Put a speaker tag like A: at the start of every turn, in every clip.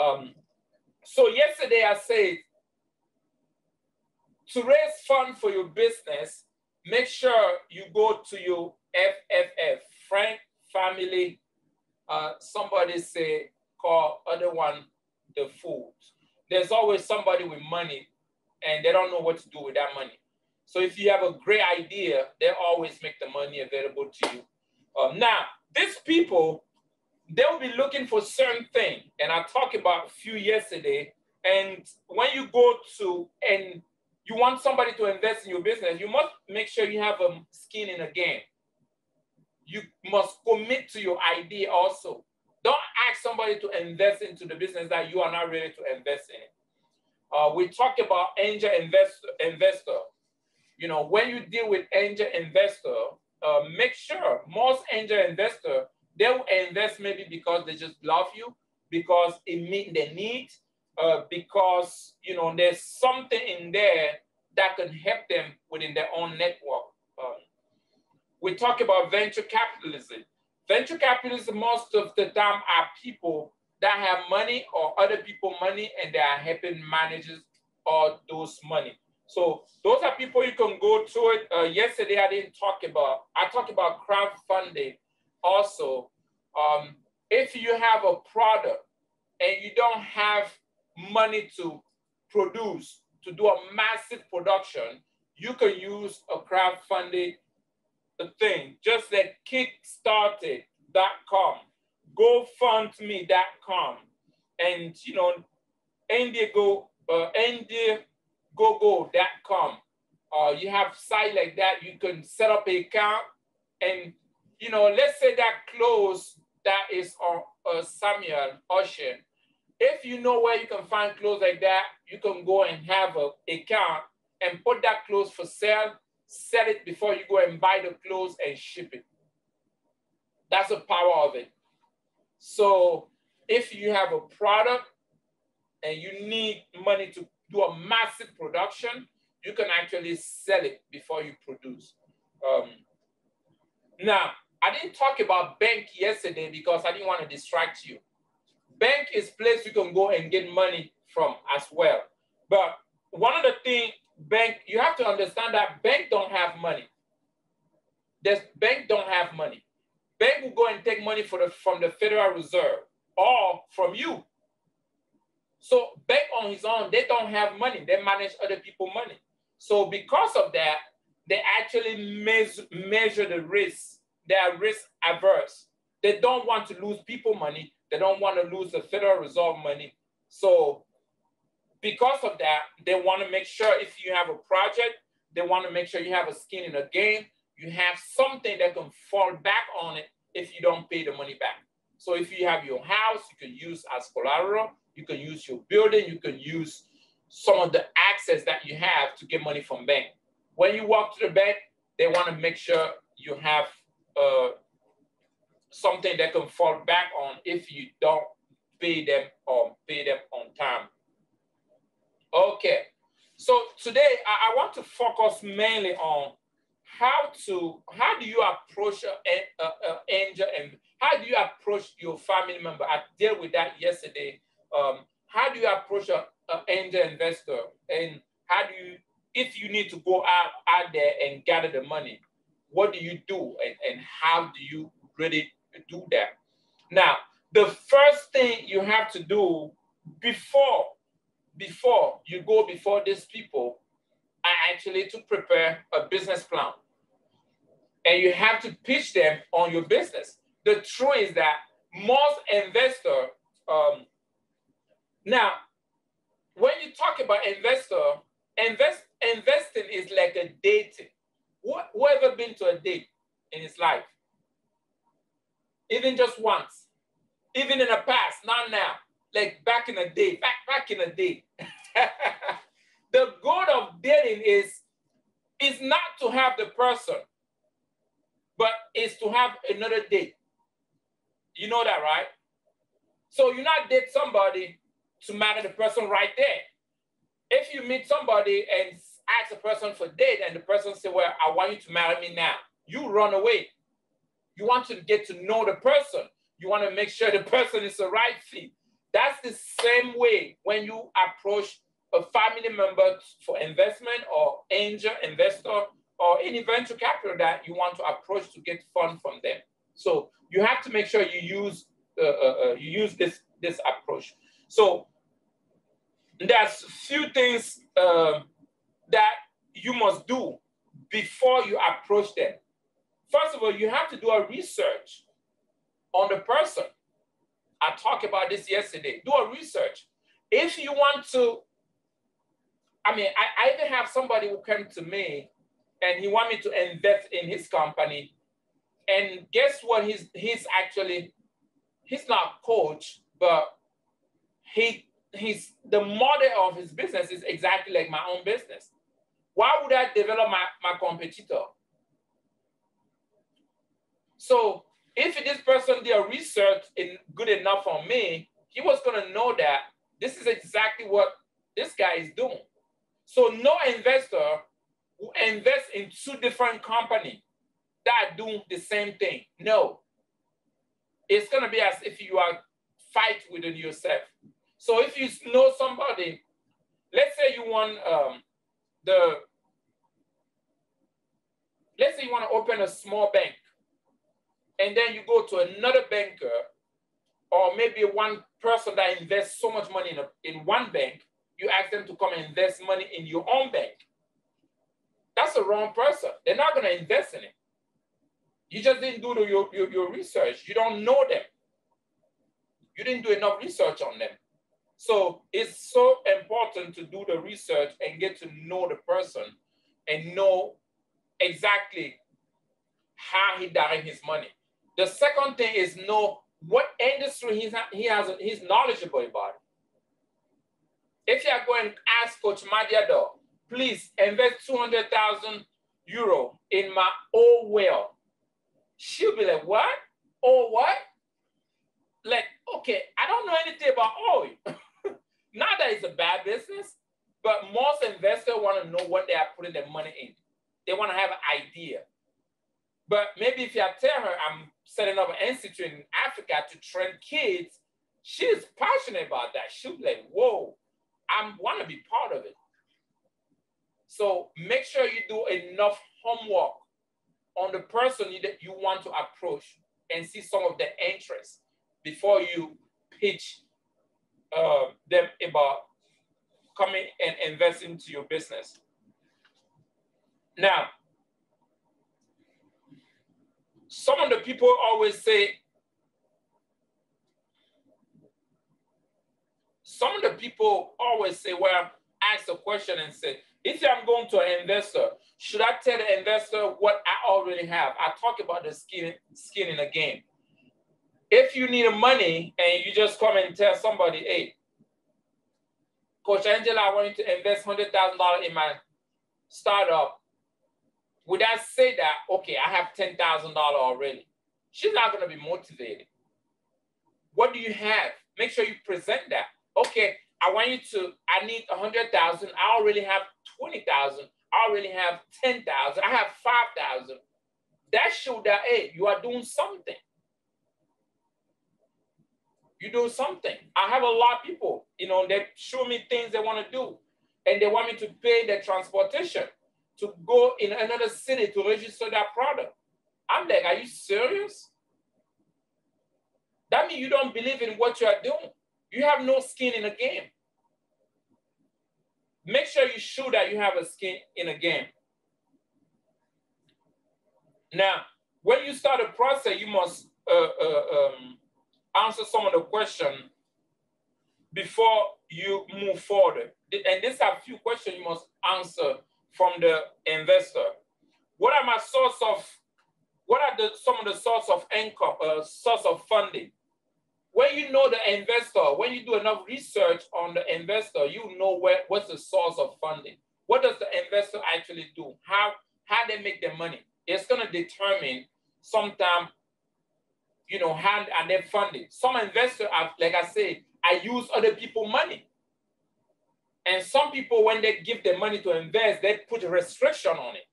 A: Um, so yesterday I said to raise funds for your business, make sure you go to your FFF, friend, family, uh, somebody say, call other one the fools. There's always somebody with money and they don't know what to do with that money. So if you have a great idea, they always make the money available to you. Um, now, these people, they'll be looking for certain thing. And I talked about a few yesterday. And when you go to and you want somebody to invest in your business, you must make sure you have a skin in the game. You must commit to your idea also. Don't ask somebody to invest into the business that you are not ready to invest in. Uh, we talk about angel investor, investor. You know, when you deal with angel investor, uh, make sure most angel investor, they will invest maybe because they just love you, because it meet their needs, uh, because, you know, there's something in there that can help them within their own network. Um, we talk about venture capitalism. Venture capitalism, most of the time, are people that have money or other people money and they are helping managers all those money. So those are people you can go to it. Uh, yesterday I didn't talk about, I talked about crowdfunding also. Um, if you have a product and you don't have money to produce, to do a massive production, you can use a crowdfunding thing, just like Kickstarter.com, GoFundMe.com, and you know, Indiegogo, uh, Indiegogo.com. Uh, you have site like that, you can set up an account, and you know, let's say that clothes that is on uh, Samuel Ocean. If you know where you can find clothes like that, you can go and have a account and put that clothes for sale sell it before you go and buy the clothes and ship it. That's the power of it. So if you have a product and you need money to do a massive production, you can actually sell it before you produce. Um, now, I didn't talk about bank yesterday because I didn't want to distract you. Bank is place you can go and get money from as well. But one of the things bank, you have to understand that bank don't have money. This bank don't have money. Bank will go and take money for the, from the Federal Reserve or from you. So bank on his own, they don't have money. They manage other people money. So because of that, they actually measure, measure the risk. They are risk averse. They don't want to lose people money. They don't want to lose the Federal Reserve money. So because of that, they want to make sure if you have a project, they want to make sure you have a skin in the game. You have something that can fall back on it if you don't pay the money back. So if you have your house, you can use as collateral, you can use your building, you can use some of the access that you have to get money from bank. When you walk to the bank, they want to make sure you have uh, something that can fall back on if you don't pay them or pay them on time. Okay, so today I, I, want to focus mainly on how to, how do you approach an angel and how do you approach your family member? I dealt with that yesterday. Um, how do you approach an angel investor and how do you, if you need to go out, out there and gather the money, what do you do and, and how do you really do that? Now, the first thing you have to do before before you go before these people are actually to prepare a business plan. And you have to pitch them on your business. The truth is that most investor, um, now, when you talk about investor, invest, investing is like a dating. Who, ever been to a date in his life? Even just once. Even in the past, not now like back in the day, back back in the day. the goal of dating is is not to have the person, but is to have another date. You know that, right? So you not date somebody to marry the person right there. If you meet somebody and ask a person for date and the person say, well, I want you to marry me now, you run away. You want to get to know the person. You want to make sure the person is the right fit That's the same way when you approach a family member for investment or angel investor or any venture capital that you want to approach to get fund from them. So you have to make sure you use uh, uh, uh you use this this approach. So there's few things uh, that you must do before you approach them. First of all, you have to do a research on the person. I talked about this yesterday. Do a research. If you want to, I mean, I, I even have somebody who came to me and he want me to invest in his company. And guess what? He's he's actually he's not a coach, but he he's the model of his business is exactly like my own business. Why would I develop my, my competitor? So if this person did a research in good enough for me, he was gonna know that this is exactly what this guy is doing. So no investor who invests in two different companies that doing the same thing. No. It's gonna be as if you are fight within yourself. So if you know somebody, let's say you want um, the, let's say you want to open a small bank, and then you go to another banker, or maybe one person that invests so much money in, a, in one bank, you ask them to come and invest money in your own bank. That's the wrong person. They're not going to invest in it. You just didn't do the, your, your, your research. You don't know them. You didn't do enough research on them. So it's so important to do the research and get to know the person and know exactly how he direct his money. The second thing is know what industry he's, he has, he's knowledgeable about. If you are going to ask Coach Madiado, please invest 200,000 euro in my old well. She'll be like, what? Oh, what? Like, okay, I don't know anything about oil. Not that it's a bad business, but most investors want to know what they are putting their money in. They want to have an idea. But maybe if you tell her I'm setting up an institute in Africa to train kids, she's passionate about that. She'll be like, whoa, I want to be part of it. So make sure you do enough homework on the person that you want to approach and see some of the interests before you pitch uh, them about coming and investing into your business. Now, some of the people always say, some of the people always say, well, ask a question and say, if I'm going to an investor, should I tell the investor what I already have? I talk about the skin, skin in the game. If you need money and you just come and tell somebody, hey, Coach Angela, I want you to invest $100,000 in my startup, would I say that, okay, I have $10,000 already? She's not going to be motivated. What do you have? Make sure you present that. Okay, I want you to, I need 100,000. I already have 20,000. I already have 10,000. I have 5,000. That shows that, hey, you are doing something. You do something. I have a lot of people, you know, that show me things they want to do. And they want me to pay their transportation to go in another city to register that product. I'm like, are you serious? That means you don't believe in what you are doing. You have no skin in the game. Make sure you show that you have a skin in a game. Now, when you start a process, you must uh, uh, um, answer some of the questions before you move forward. And these are a few questions you must answer from the investor. What are my source of, what are the, some of the source of income, uh, source of funding? When you know the investor, when you do enough research on the investor, you know where, what's the source of funding. What does the investor actually do? How, how they make their money? It's gonna determine sometime you know, hand and then funding. Some investors have, like I say, I use other people' money. And some people, when they give the money to invest, they put restriction on it.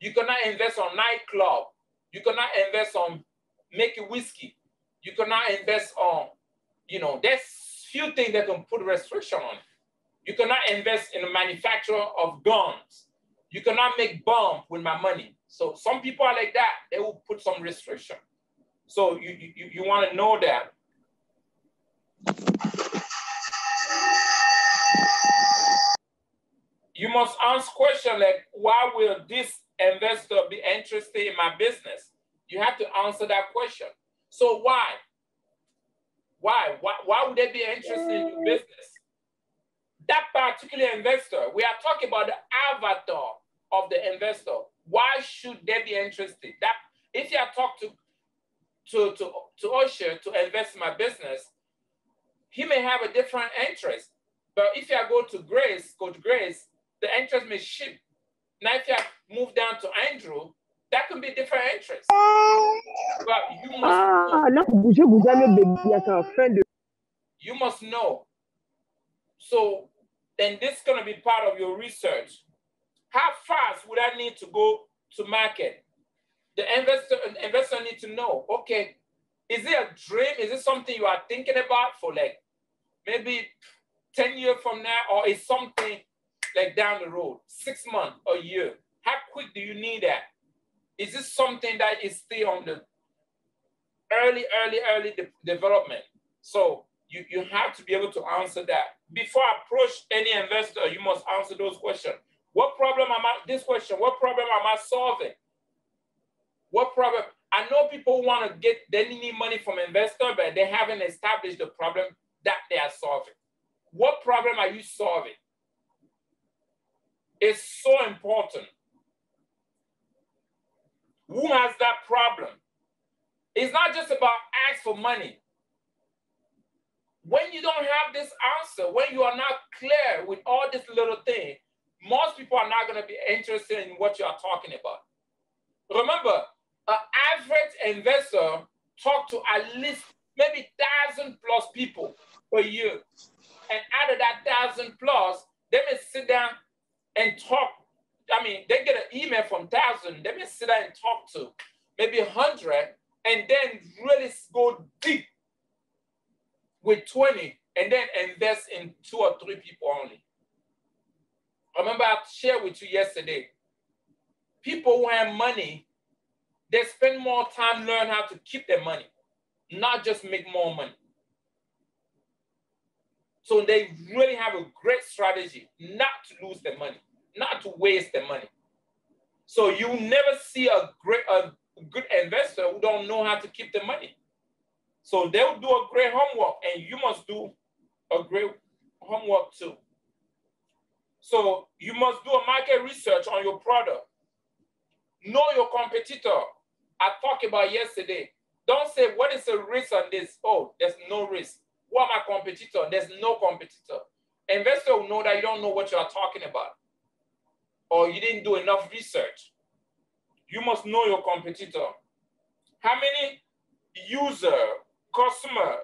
A: You cannot invest on nightclub. You cannot invest on making whiskey. You cannot invest on, you know, there's few things that can put restriction on it. You cannot invest in a manufacturer of guns. You cannot make bomb with my money. So some people are like that. They will put some restriction. So you, you, you want to know that. You must ask question like, why will this investor be interested in my business? You have to answer that question. So why? Why? Why, why would they be interested in your business? That particular investor, we are talking about the avatar of the investor. Why should they be interested? That if you are talk to to to to Osher to invest in my business, he may have a different interest. But if you go to Grace, Coach Grace, the interest may shift. Now, if you move down to Andrew, that can be different interest. But you must ah, know. You must know. So then this is going to be part of your research. How fast would I need to go to market? The investor, investor need to know, okay, is it a dream? Is it something you are thinking about for like maybe 10 years from now, or is something like down the road, six months, a year? How quick do you need that? Is this something that is still on the early, early, early de development? So you, you have to be able to answer that. Before I approach any investor, you must answer those questions. What problem am I, this question, what problem am I solving? What problem? I know people want to get, they need money from investor, but they haven't established the problem that they are solving. What problem are you solving? It's so important. Who has that problem? It's not just about ask for money. When you don't have this answer, when you are not clear with all this little thing, most people are not going to be interested in what you are talking about. Remember, an average investor talk to at least maybe thousand plus people per year. And out of that thousand plus, they may sit down and talk. I mean, they get an email from thousand, they may sit down and talk to maybe a hundred, and then really go deep with 20 and then invest in two or three people only. Remember, I shared with you yesterday. People who have money, they spend more time learn how to keep their money, not just make more money. So they really have a great strategy not to lose their money, not to waste their money. So you never see a great, a good investor who don't know how to keep the money. So they'll do a great homework, and you must do a great homework too. So you must do a market research on your product. Know your competitor. I talked about yesterday. Don't say, what is the risk on this? Oh, there's no risk. Who What my competitor? There's no competitor. Investor will know that you don't know what you are talking about. Or you didn't do enough research. You must know your competitor. How many user, customer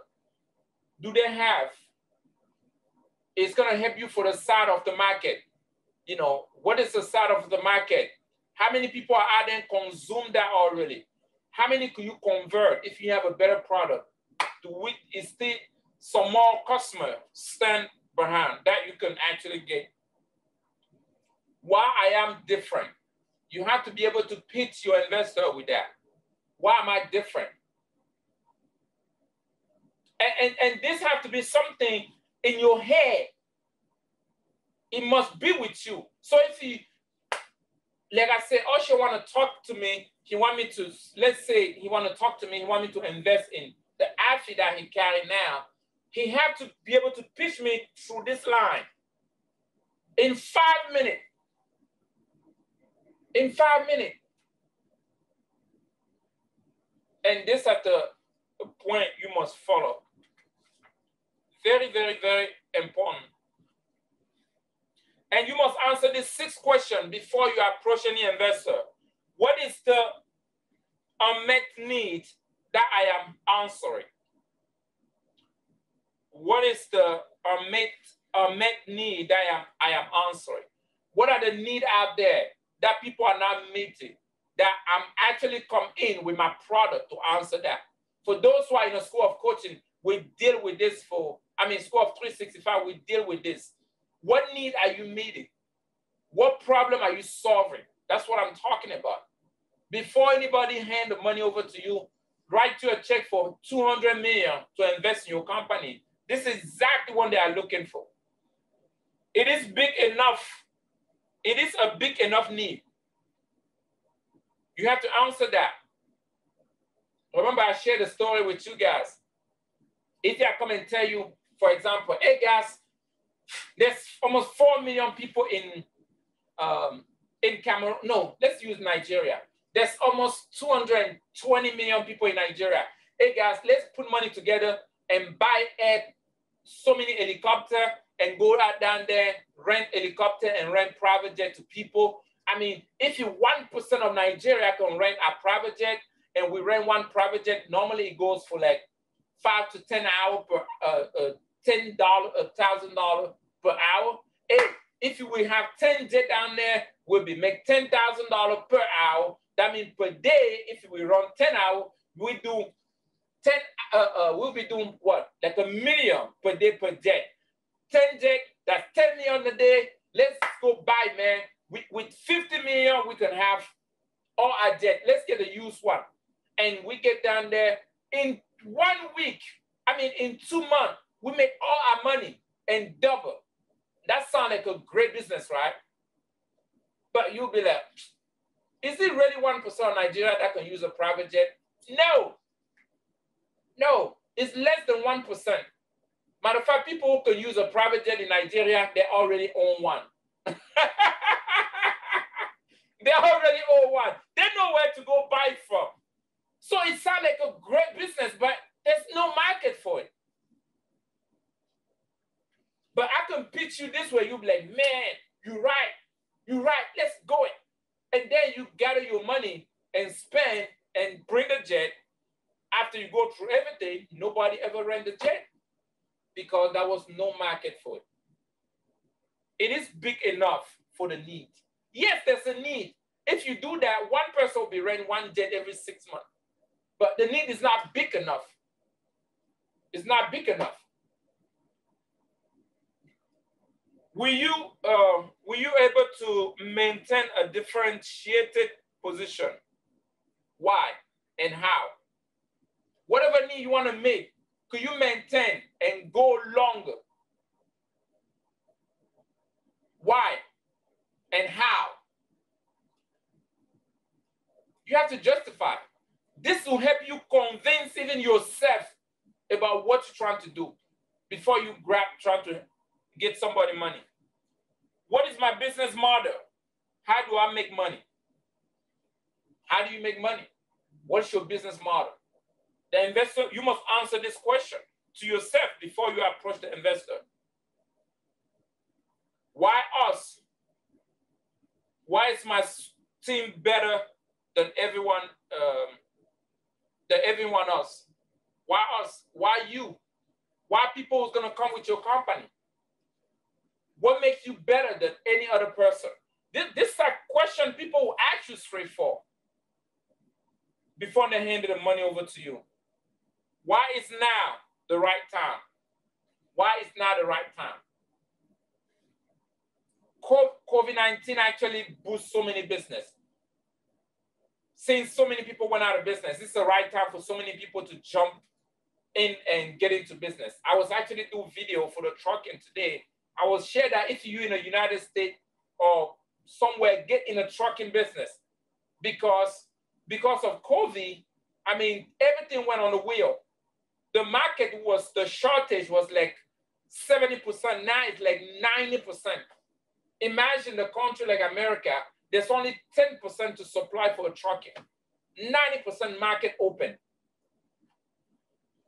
A: do they have it's going to help you for the side of the market. You know, what is the side of the market? How many people are out there consume that already? How many can you convert if you have a better product? Do we, is still some more customer stand behind that you can actually get? Why I am different? You have to be able to pitch your investor with that. Why am I different? And, and, and this have to be something in your head. It must be with you. So if you, like I said, Osher want to talk to me, he want me to, let's say he want to talk to me, he want me to invest in the outfit that he carry now, he have to be able to pitch me through this line. In five minutes. In five minutes. And this at the point you must follow. Very, very, very important. And you must answer this sixth question before you approach any investor. What is the unmet need that I am answering? What is the unmet, unmet need that I am, I am answering? What are the needs out there that people are not meeting? That I'm actually come in with my product to answer that. For those who are in a school of coaching, we deal with this for I mean, School of 365, we deal with this. What need are you meeting? What problem are you solving? That's what I'm talking about. Before anybody hand the money over to you, write you a check for 200 million to invest in your company. This is exactly what they are looking for. It is big enough. It is a big enough need. You have to answer that. Remember, I shared a story with you guys. If I come and tell you, for example, hey guys, there's almost 4 million people in um, in Cameroon. No, let's use Nigeria. There's almost 220 million people in Nigeria. Hey guys, let's put money together and buy air, so many helicopter and go out down there, rent helicopter and rent private jet to people. I mean, if you 1% of Nigeria can rent a private jet and we rent one private jet, normally it goes for like five to 10 hour per, uh, uh, $10, $1,000 per hour. Hey, if you we have 10 jet down there, we'll be make $10,000 per hour. That means per day, if we run 10 hours, we do 10, uh, uh, we'll be doing what? Like a million per day per jet. 10 jet, that's 10 million a day. Let's go buy, man. With, with 50 million, we can have all our jet. Let's get a used one. And we get down there in one week. I mean, in two months, we make all our money and double. That sounds like a great business, right? But you'll be like, is it really 1% of Nigeria that can use a private jet? No. No, it's less than 1%. Matter of fact, people who can use a private jet in Nigeria, they already own one. they already own one. They know where to go buy it from. So it sounds like a great business, but there's no market for it. But I can pitch you this way. You'll be like, man, you're right. You're right. Let's go it. And then you gather your money and spend and bring the jet. After you go through everything, nobody ever ran the jet because there was no market for it. It is big enough for the need. Yes, there's a need. If you do that, one person will be renting one jet every six months. But the need is not big enough. It's not big enough. Were you, uh, were you able to maintain a differentiated position? Why and how? Whatever need you want to make, could you maintain and go longer? Why and how? You have to justify. This will help you convince even yourself about what you're trying to do before you grab trying to get somebody money. What is my business model? How do I make money? How do you make money? What's your business model? The investor, you must answer this question to yourself before you approach the investor. Why us? Why is my team better than everyone um, than everyone else? Why us? Why you? Why people is gonna come with your company? What makes you better than any other person? This, this is a question people will ask you straight for before they hand the money over to you. Why is now the right time? Why is now the right time? COVID-19 actually boosts so many business. Since so many people went out of business, this is the right time for so many people to jump in and get into business. I was actually doing video for the trucking today I will share that if you in the United States or somewhere get in a trucking business because because of COVID, I mean everything went on the wheel. The market was the shortage was like 70%, now it's like 90%. Imagine a country like America, there's only 10% to supply for a trucking. 90% market open.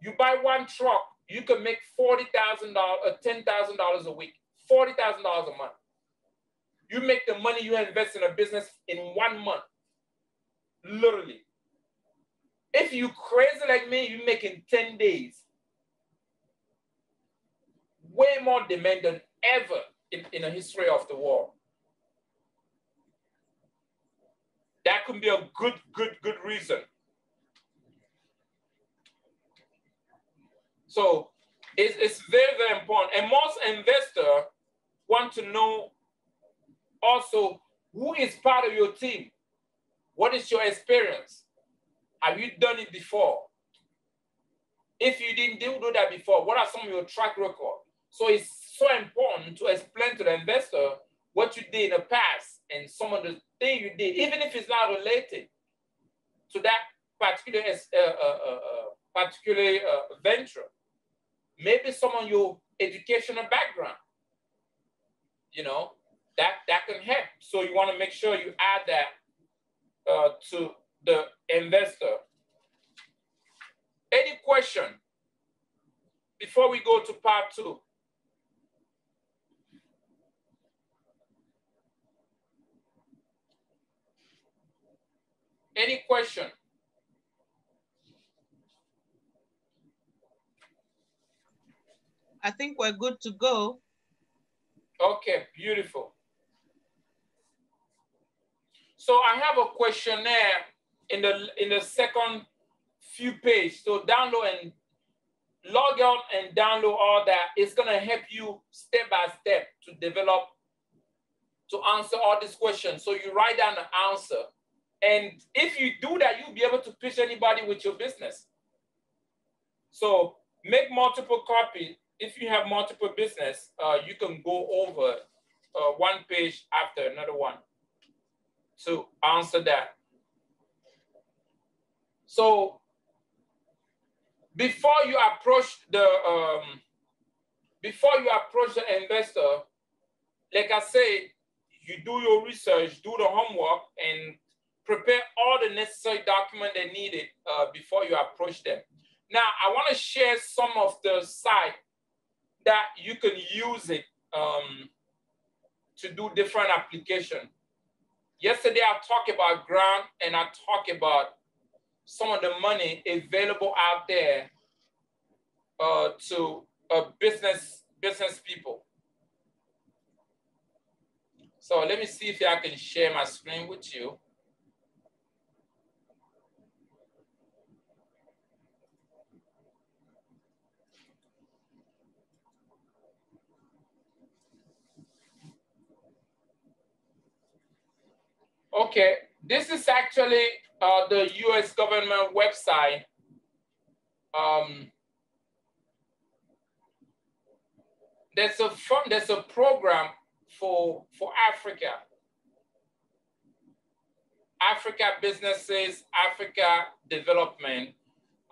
A: You buy one truck, you can make $40,000 or uh, $10,000 a week. $40,000 a month. You make the money you invest in a business in one month. Literally. If you crazy like me, you make in 10 days. Way more demand than ever in, in the history of the world. That could be a good, good, good reason. So It's, it's very, very important. And most investors want to know also who is part of your team. What is your experience? Have you done it before? If you didn't do that before, what are some of your track record? So it's so important to explain to the investor what you did in the past and some of the things you did, even if it's not related to that particular uh, uh, uh, uh particular uh, venture. Maybe some of your educational background, you know, that that can help. So you want to make sure you add that uh, to the investor. Any question before we go to part two? Any question?
B: I think we're good to go.
A: Okay, beautiful. So I have a questionnaire in the in the second few page. So download and log out and download all that. It's gonna help you step by step to develop to answer all these questions. So you write down the answer. And if you do that, you'll be able to pitch anybody with your business. So make multiple copies. If you have multiple business, uh, you can go over uh, one page after another one to answer that. So before you approach the um, before you approach the investor, like I say, you do your research, do the homework, and prepare all the necessary documents they needed uh, before you approach them. Now, I want to share some of the site that you can use it um, to do different application. Yesterday, I talked about grant and I talked about some of the money available out there uh, to uh, business business people. So let me see if I can share my screen with you. Okay, this is actually uh, the US government website. Um, there's a fund, there's a program for, for Africa. Africa businesses, Africa development.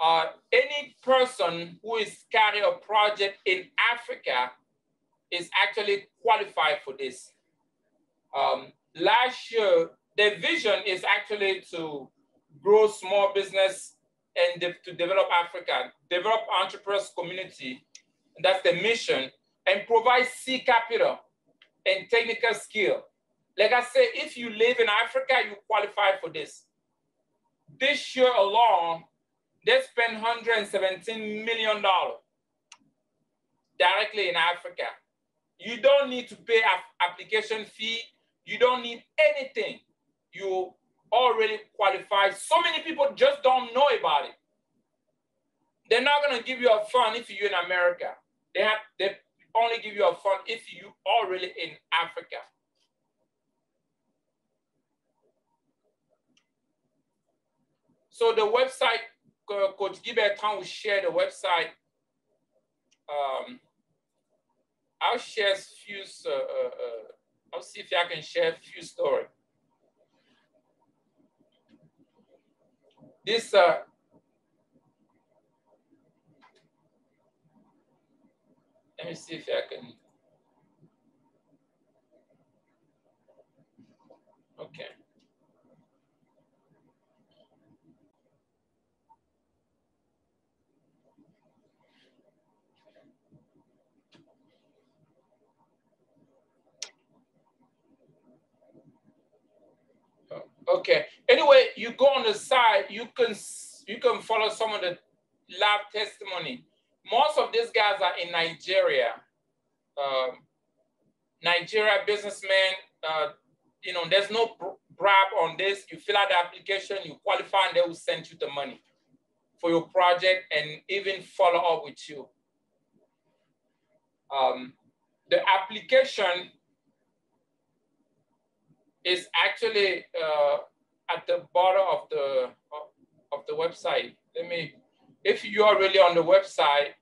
A: Uh, any person who is carrying a project in Africa is actually qualified for this. Um, last year, the vision is actually to grow small business and de to develop Africa, develop entrepreneurs community. That's the mission and provide seed capital and technical skill. Like I said, if you live in Africa, you qualify for this. This year alone, they spent $117 million directly in Africa. You don't need to pay application fee. You don't need anything you already qualified. So many people just don't know about it. They're not gonna give you a fund if you're in America. They have they only give you a fund if you already in Africa. So the website, uh, Coach Giberton will share the website. Um, I'll share a few, uh, uh, uh, I'll see if I can share a few stories. This uh, let me see if I can. Okay. Okay. Anyway, you go on the side, you can you can follow some of the lab testimony. Most of these guys are in Nigeria. Um, Nigeria businessmen, uh, you know, there's no bribe on this. You fill out the application, you qualify, and they will send you the money for your project and even follow up with you. Um, the application is actually uh, at the bottom of the of the website. Let me, if you are really on the website,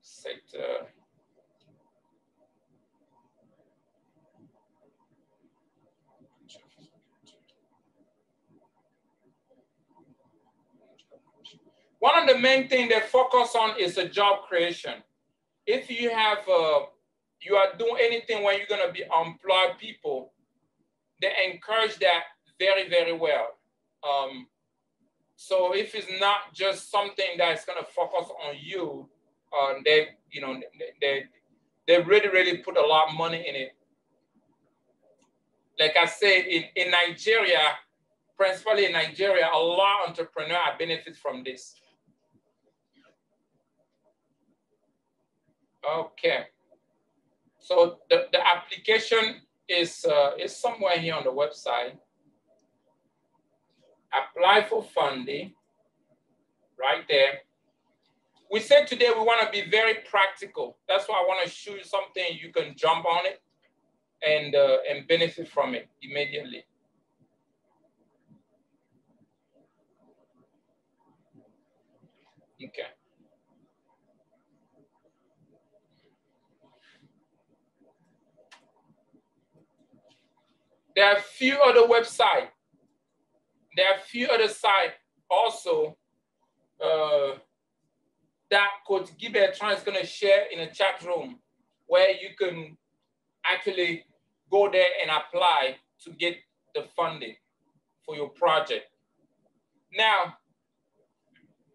A: set, uh, One of the main things they focus on is the job creation. If you have, uh, you are doing anything when you're gonna be employ people, they encourage that very, very well. Um, so if it's not just something that's gonna focus on you, uh, they, you know, they, they really, really put a lot of money in it. Like I say, in, in Nigeria, principally in Nigeria, a lot of entrepreneurs benefit from this. Okay. So the, the application is, uh, is somewhere here on the website. Apply for funding, right there. We said today we want to be very practical. That's why I want to show you something you can jump on it and, uh, and benefit from it immediately. Okay. There are a few other websites. There are a few other sites also uh, that Coach Gilbertrand is going to share in a chat room where you can actually go there and apply to get the funding for your project. Now,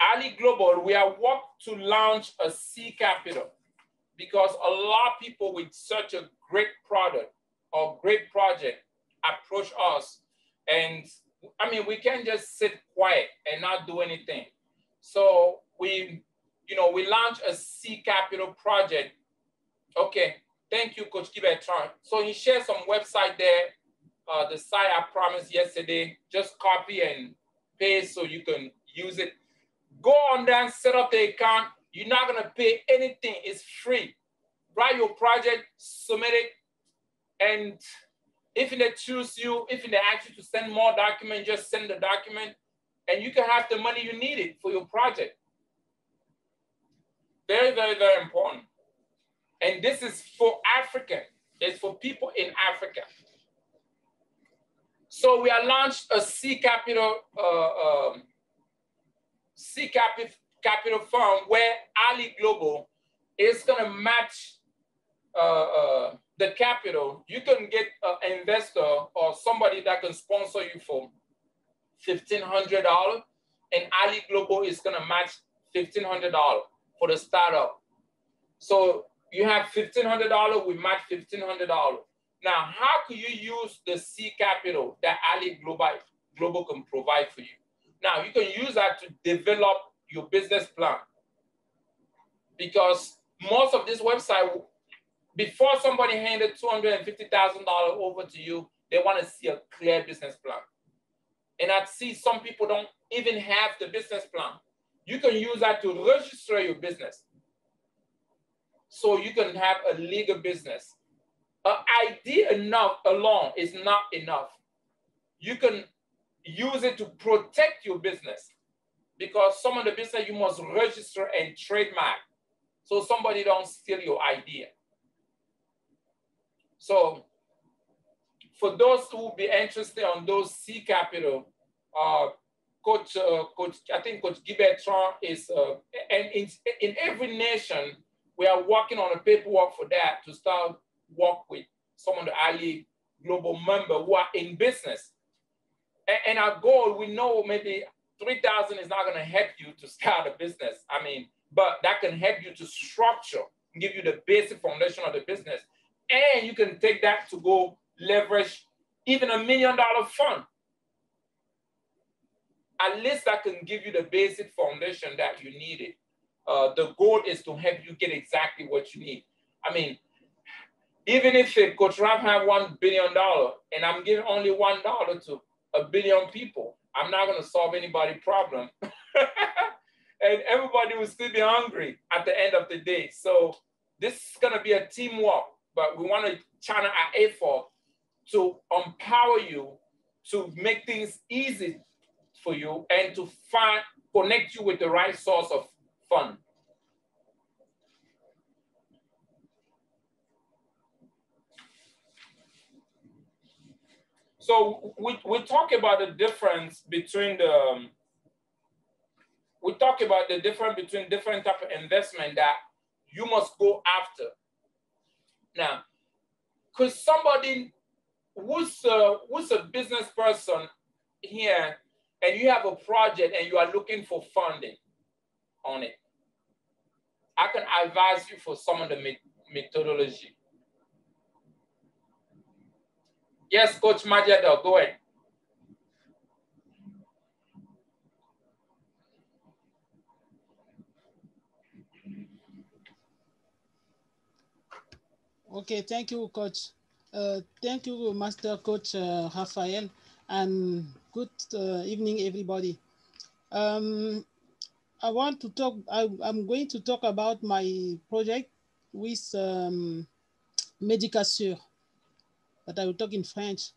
A: iLEAD Global, we are working to launch a C capital because a lot of people with such a great product or great project approach us and I mean, we can't just sit quiet and not do anything. So we, you know, we launched a C Capital project. Okay, thank you, Coach Gilbertrand. So he shared some website there. Uh, the site I promised yesterday, just copy and paste so you can use it. Go on there, and set up the account. You're not gonna pay anything, it's free. Write your project, submit it, and if they choose you, if they ask you to send more document, just send the document and you can have the money you needed for your project. Very, very, very important. And this is for African. It's for people in Africa. So we have launched a C capital, uh, um, C capital, capital fund where iLEAD Global is gonna match uh, uh, the capital, you can get an investor or somebody that can sponsor you for $1,500 and iLEAD Global is gonna match $1,500 for the startup. So you have $1,500, we match $1,500. Now, how can you use the C capital that iLEAD Global, Global can provide for you? Now, you can use that to develop your business plan because most of this website before somebody handed $250,000 over to you, they want to see a clear business plan. And I see some people don't even have the business plan. You can use that to register your business. So you can have a legal business. An idea enough alone is not enough. You can use it to protect your business because some of the business you must register and trademark so somebody don't steal your idea. So for those who be interested on those C capital, uh, Coach, uh, Coach, I think Coach Gilbertrand is, uh, and in, in every nation, we are working on a paperwork for that to start work with some of the iLEAD global member who are in business. And, and our goal, we know maybe 3,000 is not gonna help you to start a business. I mean, but that can help you to structure, give you the basic foundation of the business. And you can take that to go leverage even a million dollar fund. At least that can give you the basic foundation that you needed. Uh, the goal is to help you get exactly what you need. I mean, even if Coach Ralph have one billion dollar and I'm giving only one dollar to a billion people, I'm not going to solve anybody's problem. and everybody will still be hungry at the end of the day. So this is gonna be a teamwork, but we want to channel our effort to empower you to make things easy for you and to find connect you with the right source of fund. So we, we talk about the difference between the, um, we talk about the difference between different type of investment that you must go after. Now, could somebody who's a, who's a business person here and you have a project and you are looking for funding on it, I can advise you for some of the methodology. Yes, Coach Majado, go ahead.
B: Okay, thank you, Coach. Uh, thank you, Master Coach uh, Raphael, and good uh, evening, everybody. Um, I want to talk, I, am going to talk about my project with um, Medicassure but I will talk in French.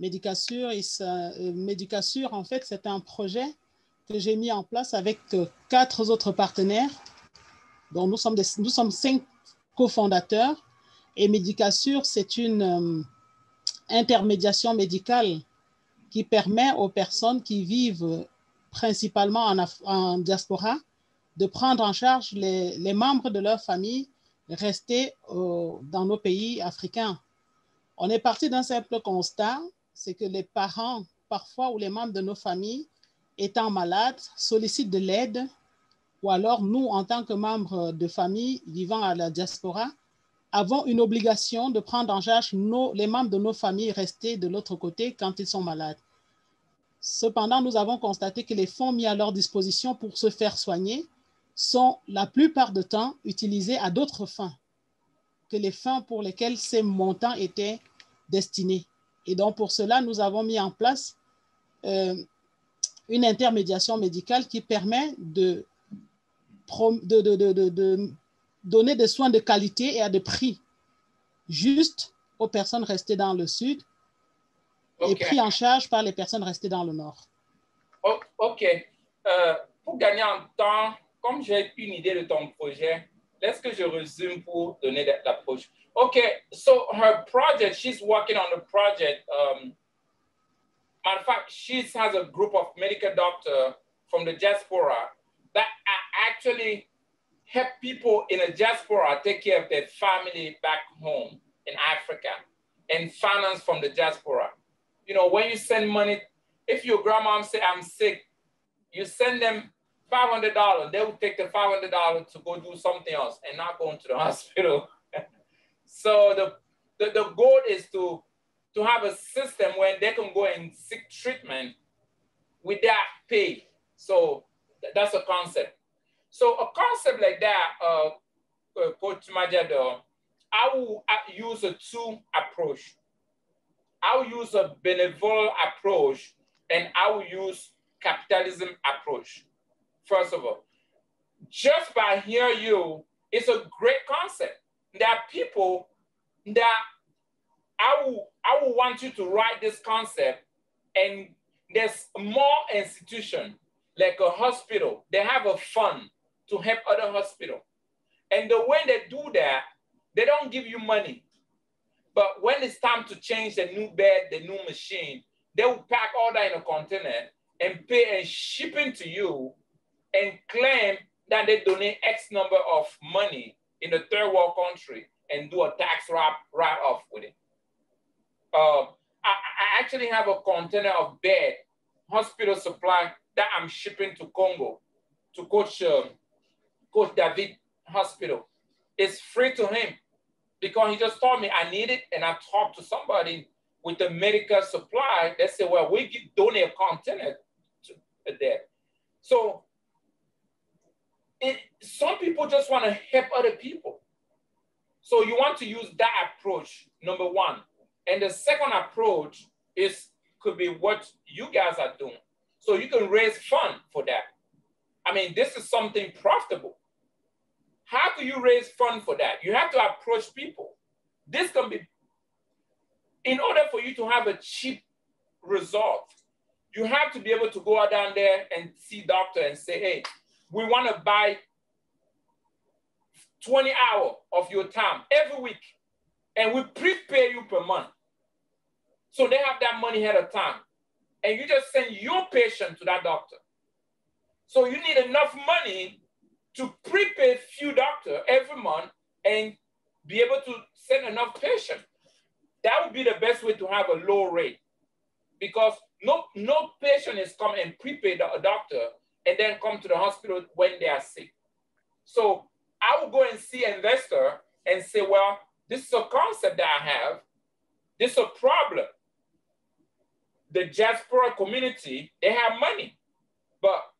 B: Medicassure, is, uh, Medicassure, en fait, c'est un projet que j'ai mis en place avec euh, quatre autres partenaires. Donc, nous sommes, des, nous sommes cinq cofondateurs. Et Medicassure, c'est une euh, intermédiation médicale qui permet aux personnes qui vivent principalement en, diaspora de prendre en charge les, membres de leur famille restés dans nos pays africains. On est parti d'un simple constat, c'est que les parents, parfois, ou les membres de nos familles, étant malades, sollicitent de l'aide, ou alors nous, en tant que membres de famille vivant à la diaspora, avons une obligation de prendre en charge les membres de nos familles restés de l'autre côté quand ils sont malades. Cependant, nous avons constaté que les fonds mis à leur disposition pour se faire soigner sont la plupart du temps utilisés à d'autres fins que les fins pour lesquelles ces montants étaient destinés. Et donc, pour cela, nous avons mis en place euh, une intermédiation médicale qui permet de, donner des soins de qualité et à des prix justes aux personnes restées dans le sud et pris en charge par les personnes restées dans le nord.
A: Oh, OK. Euh, pour gagner en temps, comme j'ai une idée de ton projet, Let's que je résume pour donner l'approche. Okay, so her project, she's working on the project. Um, matter of fact, she has a group of medical doctors from the diaspora that actually help people in the diaspora take care of their family back home in Africa and finance from the diaspora. You know, when you send money, if your grandma say, I'm sick, you send them $500, they would take the $500 to go do something else and not go into the hospital. so the, the, the goal is to, to have a system where they can go and seek treatment without pay. So that's a concept. So a concept like that, uh, uh, Coach Majado, I will use a two approach. I will use a benevolent approach and I will use capitalism approach first of all. Just by hearing you, it's a great concept. There are people that I will, I will want you to write this concept and there's more institution like a hospital. They have a fund to help other hospital. And the way they do that, they don't give you money. But when it's time to change the new bed, the new machine, they will pack all that in a container and pay and shipping to you and claim that they donate X number of money in a third world country and do a tax write, write off with it. Uh, I, I, actually have a container of bed, hospital supply that I'm shipping to Congo, to Coach, uh, Coach David Hospital. It's free to him because he just told me I need it and I talked to somebody with the medical supply. They said, well, we give, donate a container to there. So it, some people just want to help other people. So you want to use that approach, number one. And the second approach is could be what you guys are doing. So you can raise fund for that. I mean, this is something profitable. How do you raise funds for that? You have to approach people. This can be, in order for you to have a cheap result, you have to be able to go down there and see doctor and say, hey, we want to buy 20 hour of your time every week, and we prepare you per month. So they have that money ahead of time. And you just send your patient to that doctor. So you need enough money to prepare few doctor every month and be able to send enough patient. That would be the best way to have a low rate because no, no patient is come and prepare a doctor and then come to the hospital when they are sick. So I will go and see an investor and say, well, this is a concept that I have. This is a problem. The diaspora community, they have money, but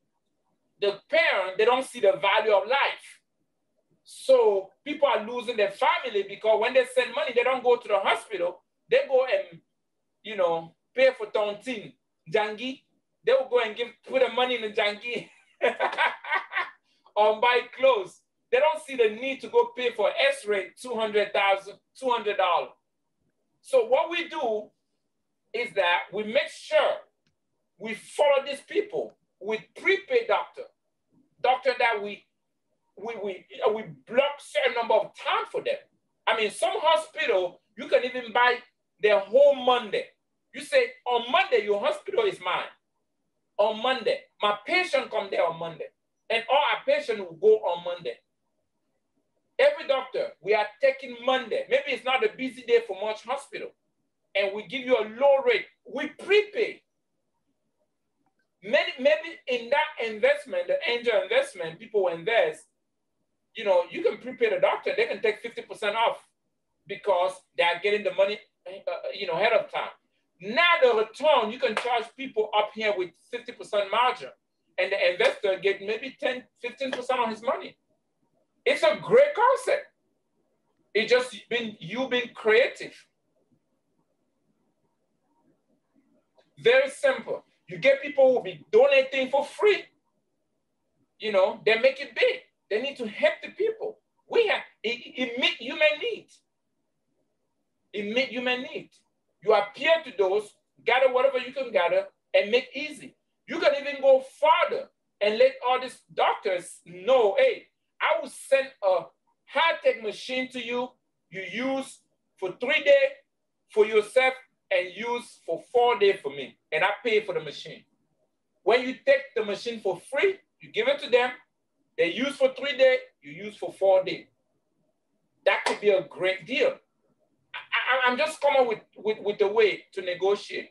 A: the parent, they don't see the value of life. So people are losing their family because when they send money, they don't go to the hospital. They go and, you know, pay for tontine, jangi. They will go and give put the money in the jangi or buy clothes. They don't see the need to go pay for X-ray $200,000, $200. So what we do is that we make sure we follow these people with prepaid doctor, doctor that we we we uh, we block certain number of time for them. I mean, some hospital you can even buy their whole Monday. You say on Monday your hospital is mine. On Monday, my patient come there on Monday, and all our patient will go on Monday. Every doctor, we are taking Monday. Maybe it's not a busy day for much hospital, and we give you a low rate. We prepay. Maybe, maybe in that investment, the angel investment, people invest, you know, you can prepay the doctor, they can take 50% off because they are getting the money, uh, you know, ahead of time. Now the return, you can charge people up here with 50% margin and the investor get maybe 10, 15% on his money. It's a great concept. It's just been you being creative. Very simple. You get people who will be donating for free. You know, they make it big. They need to help the people. We have it, it meet human need. It meet human need. You appear to those, gather whatever you can gather, and make easy. You can even go farther and let all these doctors know, hey, I will send a high-tech machine to you, you use for three days for yourself and use for four days for me, and I pay for the machine. When you take the machine for free, you give it to them, they use for three days, you use for four days. That could be a great deal. I, am just coming with, with, with a way to negotiate.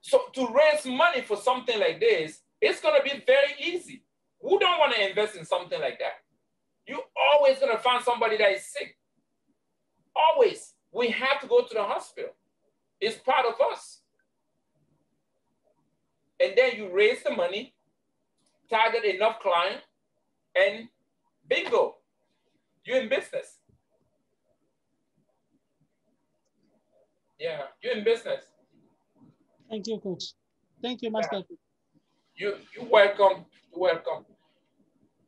A: So to raise money for something like this, it's gonna be very easy. Who don't want to invest in something like that? You're always gonna find somebody that is sick. Always. We have to go to the hospital. It's part of us. And then you raise the money, target enough client, and bingo, you're in business. Yeah, you're in business.
B: Thank you, coach. Thank you, Master.
A: Yeah. You, you're welcome. You're welcome.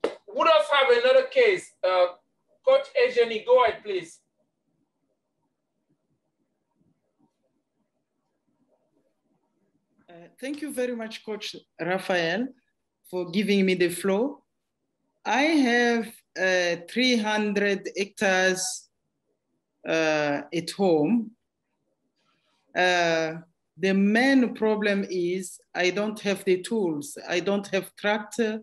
A: Who does have another case? Uh, Coach Eugenie, go ahead, please.
C: Uh, thank you very much, Coach Raphael, for giving me the floor. I have uh, 300 hectares uh, at home. Uh, the main problem is I don't have the tools. I don't have tractor.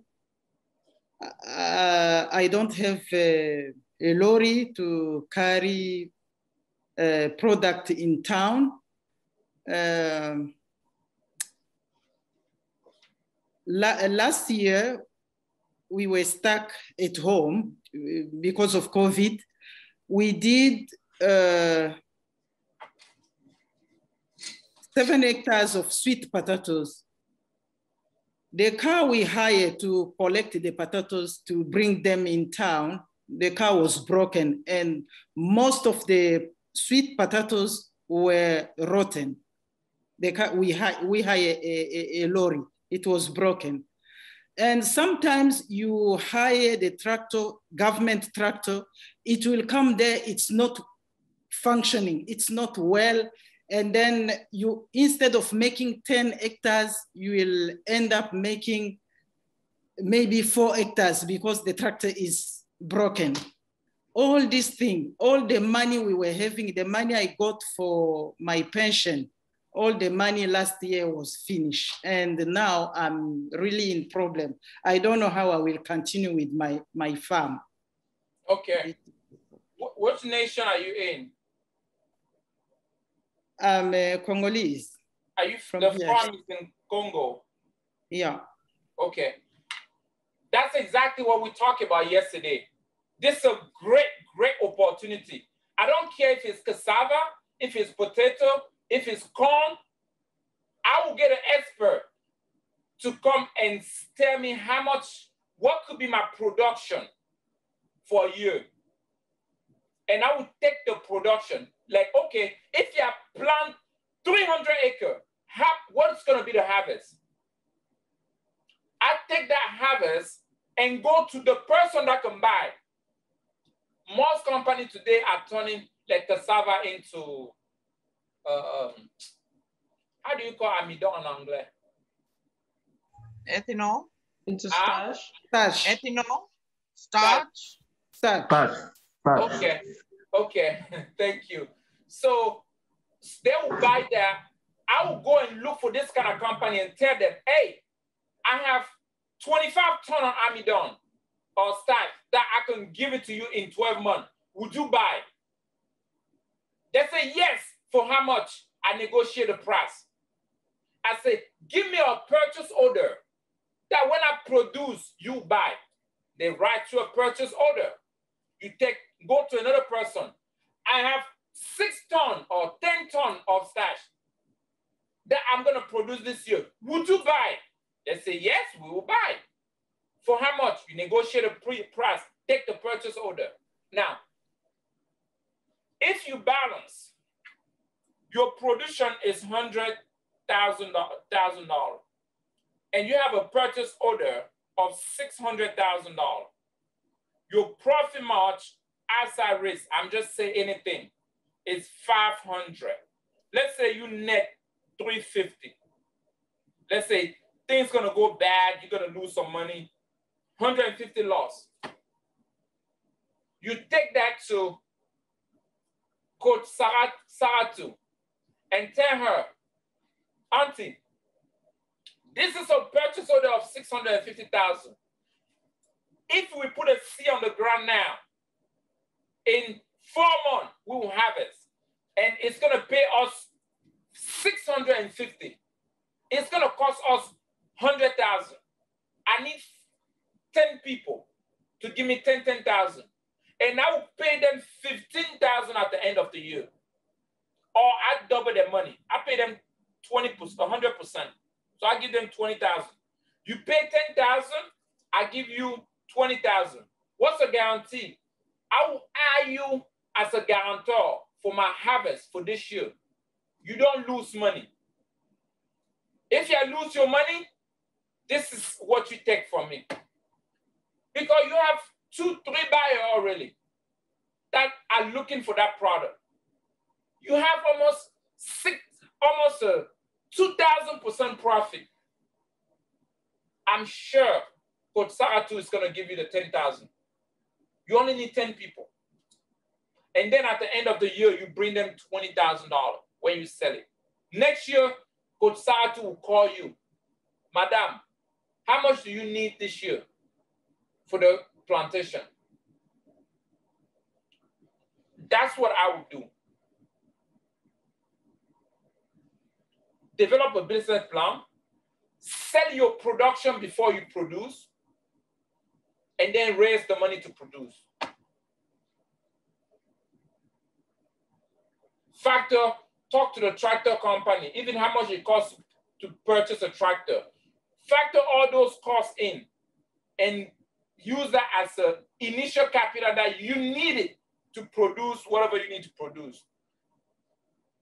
C: Uh, I don't have a, a lorry to carry product in town. Um, La last year, we were stuck at home because of COVID. We did uh, seven hectares of sweet potatoes. The car we hired to collect the potatoes to bring them in town, the car was broken and most of the sweet potatoes were rotten. The car, we, hi we hired a, a, a lorry it was broken. And sometimes you hire the tractor, government tractor, it will come there, it's not functioning, it's not well. And then you, instead of making 10 hectares, you will end up making maybe four hectares because the tractor is broken. All this thing, all the money we were having, the money I got for my pension, all the money last year was finished. And now I'm really in problem. I don't know how I will continue with my, my farm.
A: Okay. What nation are you in?
C: I'm uh, Congolese.
A: Are you from the here. farm is in Congo?
C: Yeah.
A: Okay. That's exactly what we talked about yesterday. This is a great, great opportunity. I don't care if it's cassava, if it's potato, if it's corn, I will get an expert to come and tell me how much, what could be my production for a year. And I will take the production, like, okay, if you have plant 300 acre, what's gonna be the harvest? I take that harvest and go to the person that can buy. Most companies today are turning like cassava into um, how do you call amidon in English?
D: Ethanol.
E: Into starch.
C: Starch.
D: Ethanol. Starch.
C: Starch.
E: Starch.
A: Okay. Okay. Thank you. So they will buy that. I will go and look for this kind of company and tell them, hey, I have 25 ton of amidon or starch that I can give it to you in 12 months. Would you buy? They say yes. For how much? I negotiate the price. I say, give me a purchase order that when I produce, you buy. They write you a purchase order. You take, go to another person. I have six ton or 10 ton of stash that I'm gonna produce this year. Would you buy? They say, yes, we will buy. For how much? You negotiate a pre price, take the purchase order. Now, if you balance your production is hundred thousand thousand dollars, and you have a purchase order of six hundred thousand dollars, your profit margin outside risk, I'm just saying anything, is five hundred. Let's say you net three fifty. Let's say things gonna go bad, you're gonna lose some money, 150 loss. You take that to Coach Sarat, Saratu and tell her, Auntie, this is a purchase order of 650,000. If we put a C on the ground now, in four months, we will have it. And it's gonna pay us 650. It's gonna cost us 100,000. I need 10 people to give me 10, 10,000. And I will pay them 15,000 at the end of the year or I double their money. I pay them 20%, 100%. So I give them 20,000. You pay 10,000, I give you 20,000. What's the guarantee? I will hire you as a guarantor for my harvest for this year. You don't lose money. If you lose your money, this is what you take from me. Because you have two, three buyers already that are looking for that product you have almost six, almost a 2,000% profit. I'm sure Coach Saratu is going to give you the 10,000. You only need 10 people. And then at the end of the year, you bring them $20,000 when you sell it. Next year, Coach Saratu will call you. Madam, how much do you need this year for the plantation? That's what I would do. Develop a business plan, sell your production before you produce, and then raise the money to produce. Factor, talk to the tractor company, even how much it costs to purchase a tractor. Factor all those costs in and use that as an initial capital that you needed to produce whatever you need to produce.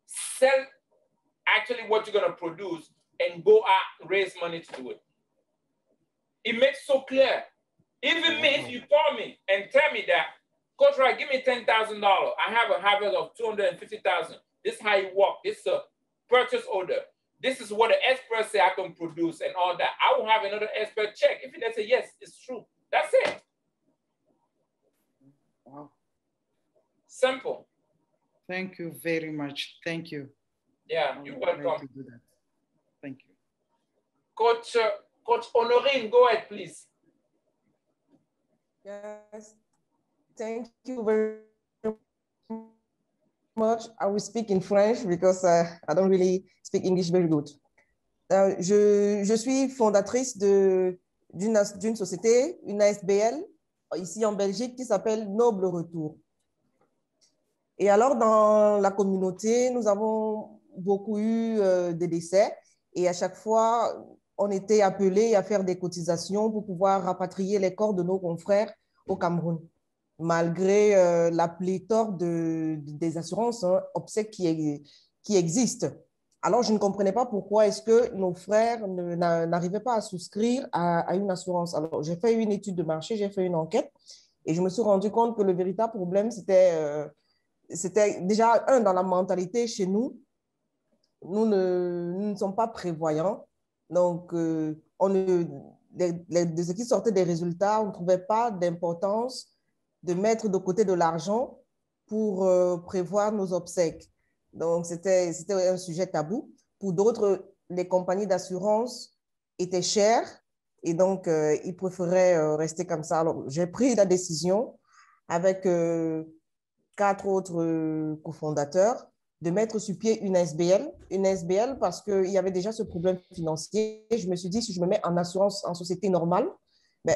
A: Sell actually what you're going to produce and go out raise money to do it. It makes so clear. Even me, if you call me and tell me that, Coach Wright, give me $10,000. I have a harvest of 250,000. This is how you work. This is a purchase order. This is what the expert say I can produce and all that. I will have another expert check. If they say, yes, it's true. That's it.
C: Wow.
A: Simple.
C: Thank you very much. Thank you.
A: Yeah, you're welcome.
C: to do that. Thank you.
A: Coach, uh, Coach Honorine, go ahead, please.
F: Yes, thank you very much. I will speak in French because uh, I don't really speak English very good. Euh, je, je suis fondatrice de- d'une as- d'une société, une ASBL, ici en Belgique, qui s'appelle Noble Retour. Et alors, dans la communauté, nous avons beaucoup eu euh, des décès et à chaque fois, on était appelés à faire des cotisations pour pouvoir rapatrier les corps de nos confrères au Cameroun, malgré euh, la pléthore de, des assurances hein, obsèques qui, qui existent. Alors, je ne comprenais pas pourquoi est-ce que nos frères n'arrivaient pas à souscrire à, une assurance. Alors, j'ai fait une étude de marché, j'ai fait une enquête et je me suis rendu compte que le véritable problème, c'était euh, déjà, un, dans la mentalité chez nous, nous ne, nous ne sommes pas prévoyants. Donc, euh, on ne, les- ce qui sortait des résultats, on ne trouvait pas d'importance de mettre de côté de l'argent pour euh, prévoir nos obsèques. Donc, c'était un sujet tabou. Pour d'autres, les compagnies d'assurance étaient chères et donc, euh, ils préféraient euh, rester comme ça. Alors, j'ai pris la décision avec quatre autres cofondateurs de mettre sur pied une SBL. Une SBL parce qu'il y avait déjà ce problème financier. Je me suis dit, si je me mets en assurance en société normale, ben,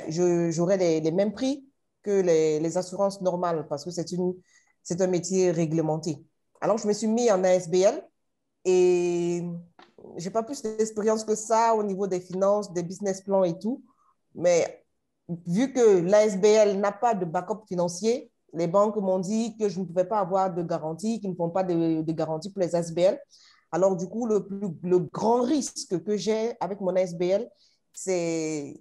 F: j'aurai les, les mêmes prix que les, assurances normales parce que c'est un métier réglementé. Alors, je me suis mis en ASBL et je n'ai pas plus d'expérience que ça au niveau des finances, des business plans et tout. Mais vu que l'ASBL n'a pas de backup financier, les banques m'ont dit que je ne pouvais pas avoir de garantie, qu'ils ne font pas de, de garantie pour les ASBL. Alors, du coup, le, plus, le grand risque que j'ai avec mon ASBL, c'est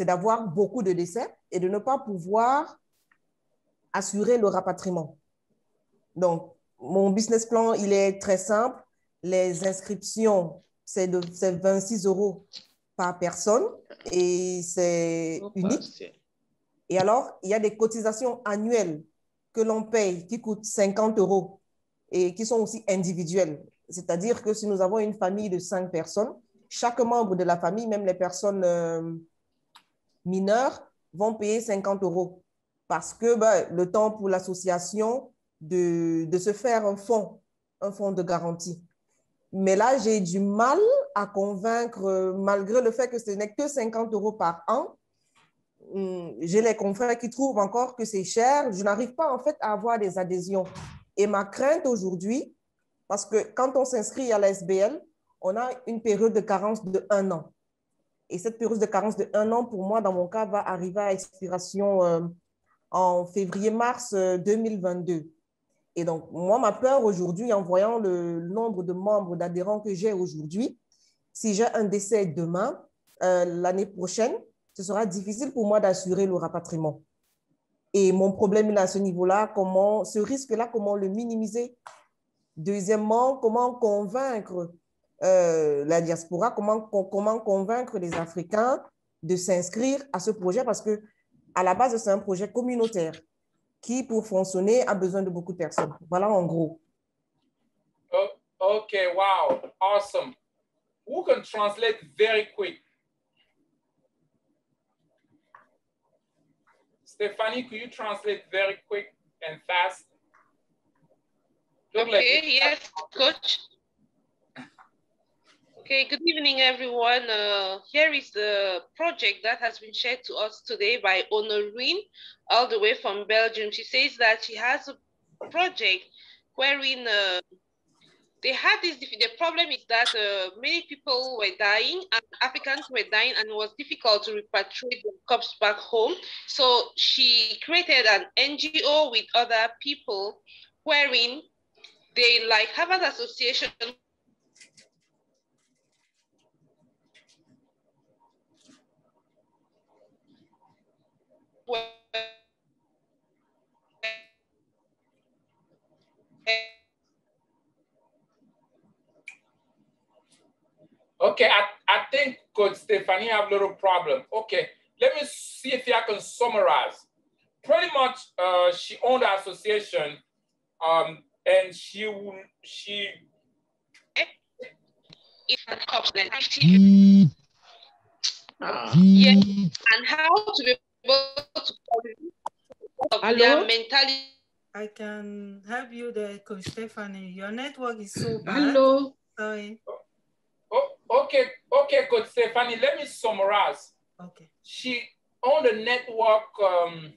F: d'avoir beaucoup de décès et de ne pas pouvoir assurer le rapatriement. Donc, mon business plan, il est très simple. Les inscriptions, c'est de c'est 26 euros par personne et c'est unique. Et alors, il y a des cotisations annuelles que l'on paye qui coûtent 50 euros et qui sont aussi individuelles. C'est-à-dire que si nous avons une famille de cinq personnes, chaque membre de la famille, même les personnes euh, mineures, vont payer 50 euros parce que ben, le temps pour l'association de, de se faire un fonds, un fonds de garantie. Mais là, j'ai du mal à convaincre, malgré le fait que ce n'est que 50 euros par an, j'ai les confrères qui trouvent encore que c'est cher. Je n'arrive pas en fait à avoir des adhésions. Et ma crainte aujourd'hui, parce que quand on s'inscrit à la SBL, on a une période de carence de un an. Et cette période de carence de un an, pour moi, dans mon cas, va arriver à expiration euh, en février-mars euh, 2022. Et donc, moi, ma peur aujourd'hui, en voyant le nombre de membres d'adhérents que j'ai aujourd'hui, si j'ai un décès demain, euh, l'année prochaine, ce sera difficile pour moi d'assurer le rapatriement. Et mon problème est à ce niveau-là, comment, ce risque-là, comment le minimiser? Deuxièmement, comment convaincre euh, la diaspora, comment, comment convaincre les Africains de s'inscrire à ce projet? Parce que à la base, c'est un projet communautaire qui, pour fonctionner, a besoin de beaucoup de personnes. Voilà en gros.
A: Oh, okay, wow, awesome. Who can translate very quick? Stephanie, could you translate very quick and fast? Look
E: Okay,
A: it-
E: yes, coach. Okay, good evening, everyone. Uh, here is the project that has been shared to us today by Honorine, all the way from Belgium. She says that she has a project wherein uh, they had this, the problem is that uh, many people were dying and Africans were dying and it was difficult to repatriate the cops back home. So she created an NGO with other people wherein they like have an association
A: Okay, I, I think Coach Stephanie have a little problem. Okay, let me see if I can summarize. Pretty much, uh, she owned the association, um, and she she.
E: Yeah, and how to be able to
G: Hello?
E: their mentality.
G: I can help you there, Coach Stephanie. Your network is so bad.
C: Hello.
G: Sorry.
A: Oh, okay, okay, Coach Stephanie, let me summarize.
G: Okay.
A: She owned a network um,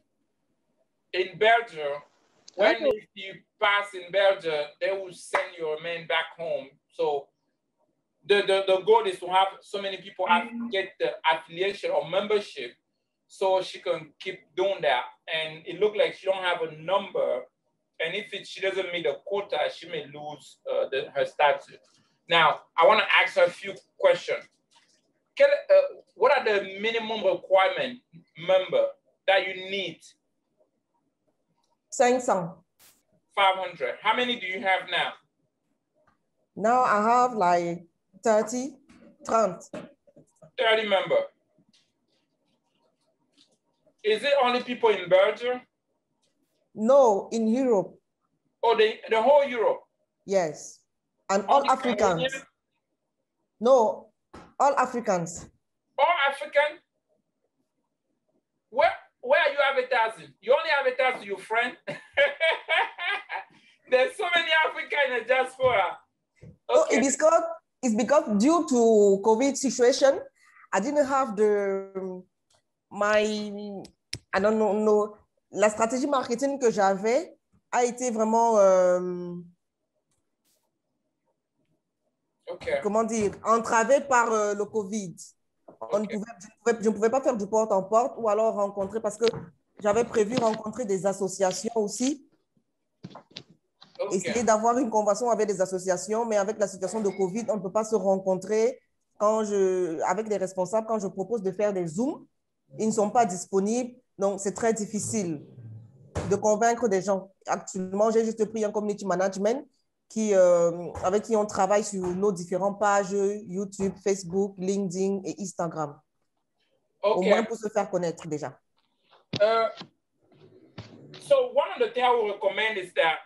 A: in Belgium. When
G: Okay.
A: if you pass in Belgium, they will send your man back home. So the, the, the goal is to have so many people have, get the affiliation or membership so she can keep doing that. And it looked like she don't have a number. And if it, she doesn't meet the quota, she may lose uh, the, her status. Now, I want to ask her a few questions. Can, uh, what are the minimum requirement member that you need?
F: 500.
A: 500. How many do you have now?
F: Now I have like 30, 30.
A: 30 member. Is it only people in Belgium
F: No, in Europe,
A: or the, the whole Europe?
F: yes. And all Africans. No, all Africans.
A: All African? Where, where are you advertising? You only advertise to your friend? There's so many African in the diaspora. Okay.
F: it is because it's because due to COVID situation, I didn't have the my I don't know, no, la stratégie marketing que j'avais a été vraiment euh,
A: Okay.
F: comment dire entravée par euh, le Covid. On ne
A: Ok.
F: pouvait, je, ne pouvais, je ne pouvais pas faire du porte en porte ou alors rencontrer parce que j'avais prévu rencontrer des associations aussi,
A: Okay.
F: essayer d'avoir une convention avec des associations, mais avec la situation de Covid, on ne peut pas se rencontrer quand je, avec les responsables quand je propose de faire des Zooms. Ils ne sont pas disponibles, donc c'est très difficile de convaincre des gens. Actuellement, j'ai juste pris un community management qui, euh, avec qui on travaille sur nos différentes pages YouTube, Facebook, LinkedIn et Instagram, au
A: Okay.
F: moins pour se faire connaître déjà.
A: Uh, so one of the things I would recommend is that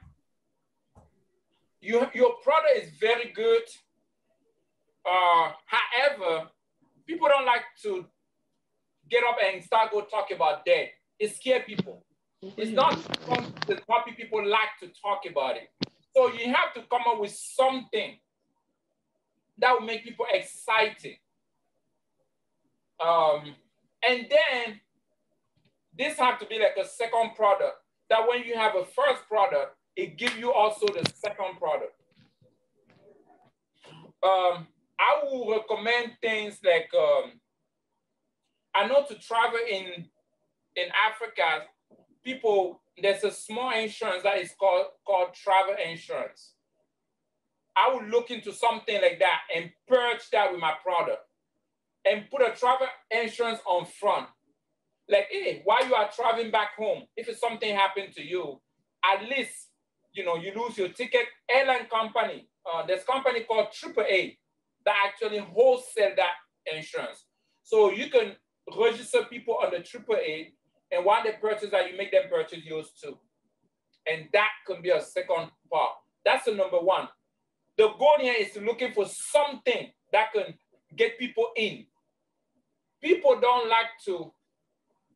A: your your product is very good. Uh, however, people don't like to get up and start go talk about that. It scare people. It's not something the topic people like to talk about it. So you have to come up with something that will make people excited. Um, and then this have to be like a second product. That when you have a first product, it gives you also the second product. Um, I will recommend things like um, I know to travel in in Africa, people there's a small insurance that is called called travel insurance. I would look into something like that and purge that with my product and put a travel insurance on front like, hey, while you are traveling back home, if something happened to you, at least, you know, you lose your ticket. Airline company, uh, there's company called AAA that actually wholesale that insurance. So you can register people on the AAA, and while they purchase that, you make them purchase yours too. And that can be a second part. That's the number one. The goal here is looking for something that can get people in. People don't like to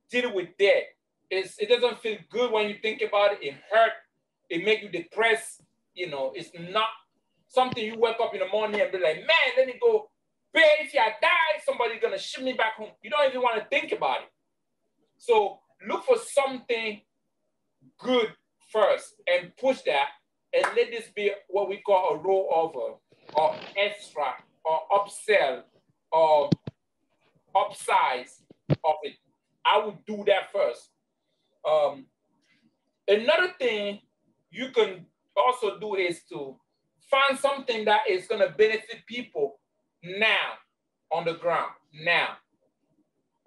A: deal with that. It's, it doesn't feel good when you think about it. It hurt. It make you depressed. You know, it's not something you wake up in the morning and be like, man, let me go. If I die, somebody's gonna ship me back home. You don't even want to think about it. So look for something good first and push that and let this be what we call a rollover or extra or upsell or upsize of it. I would do that first. Um, another thing you can also do is to find something that is going to benefit people now on the ground. Now,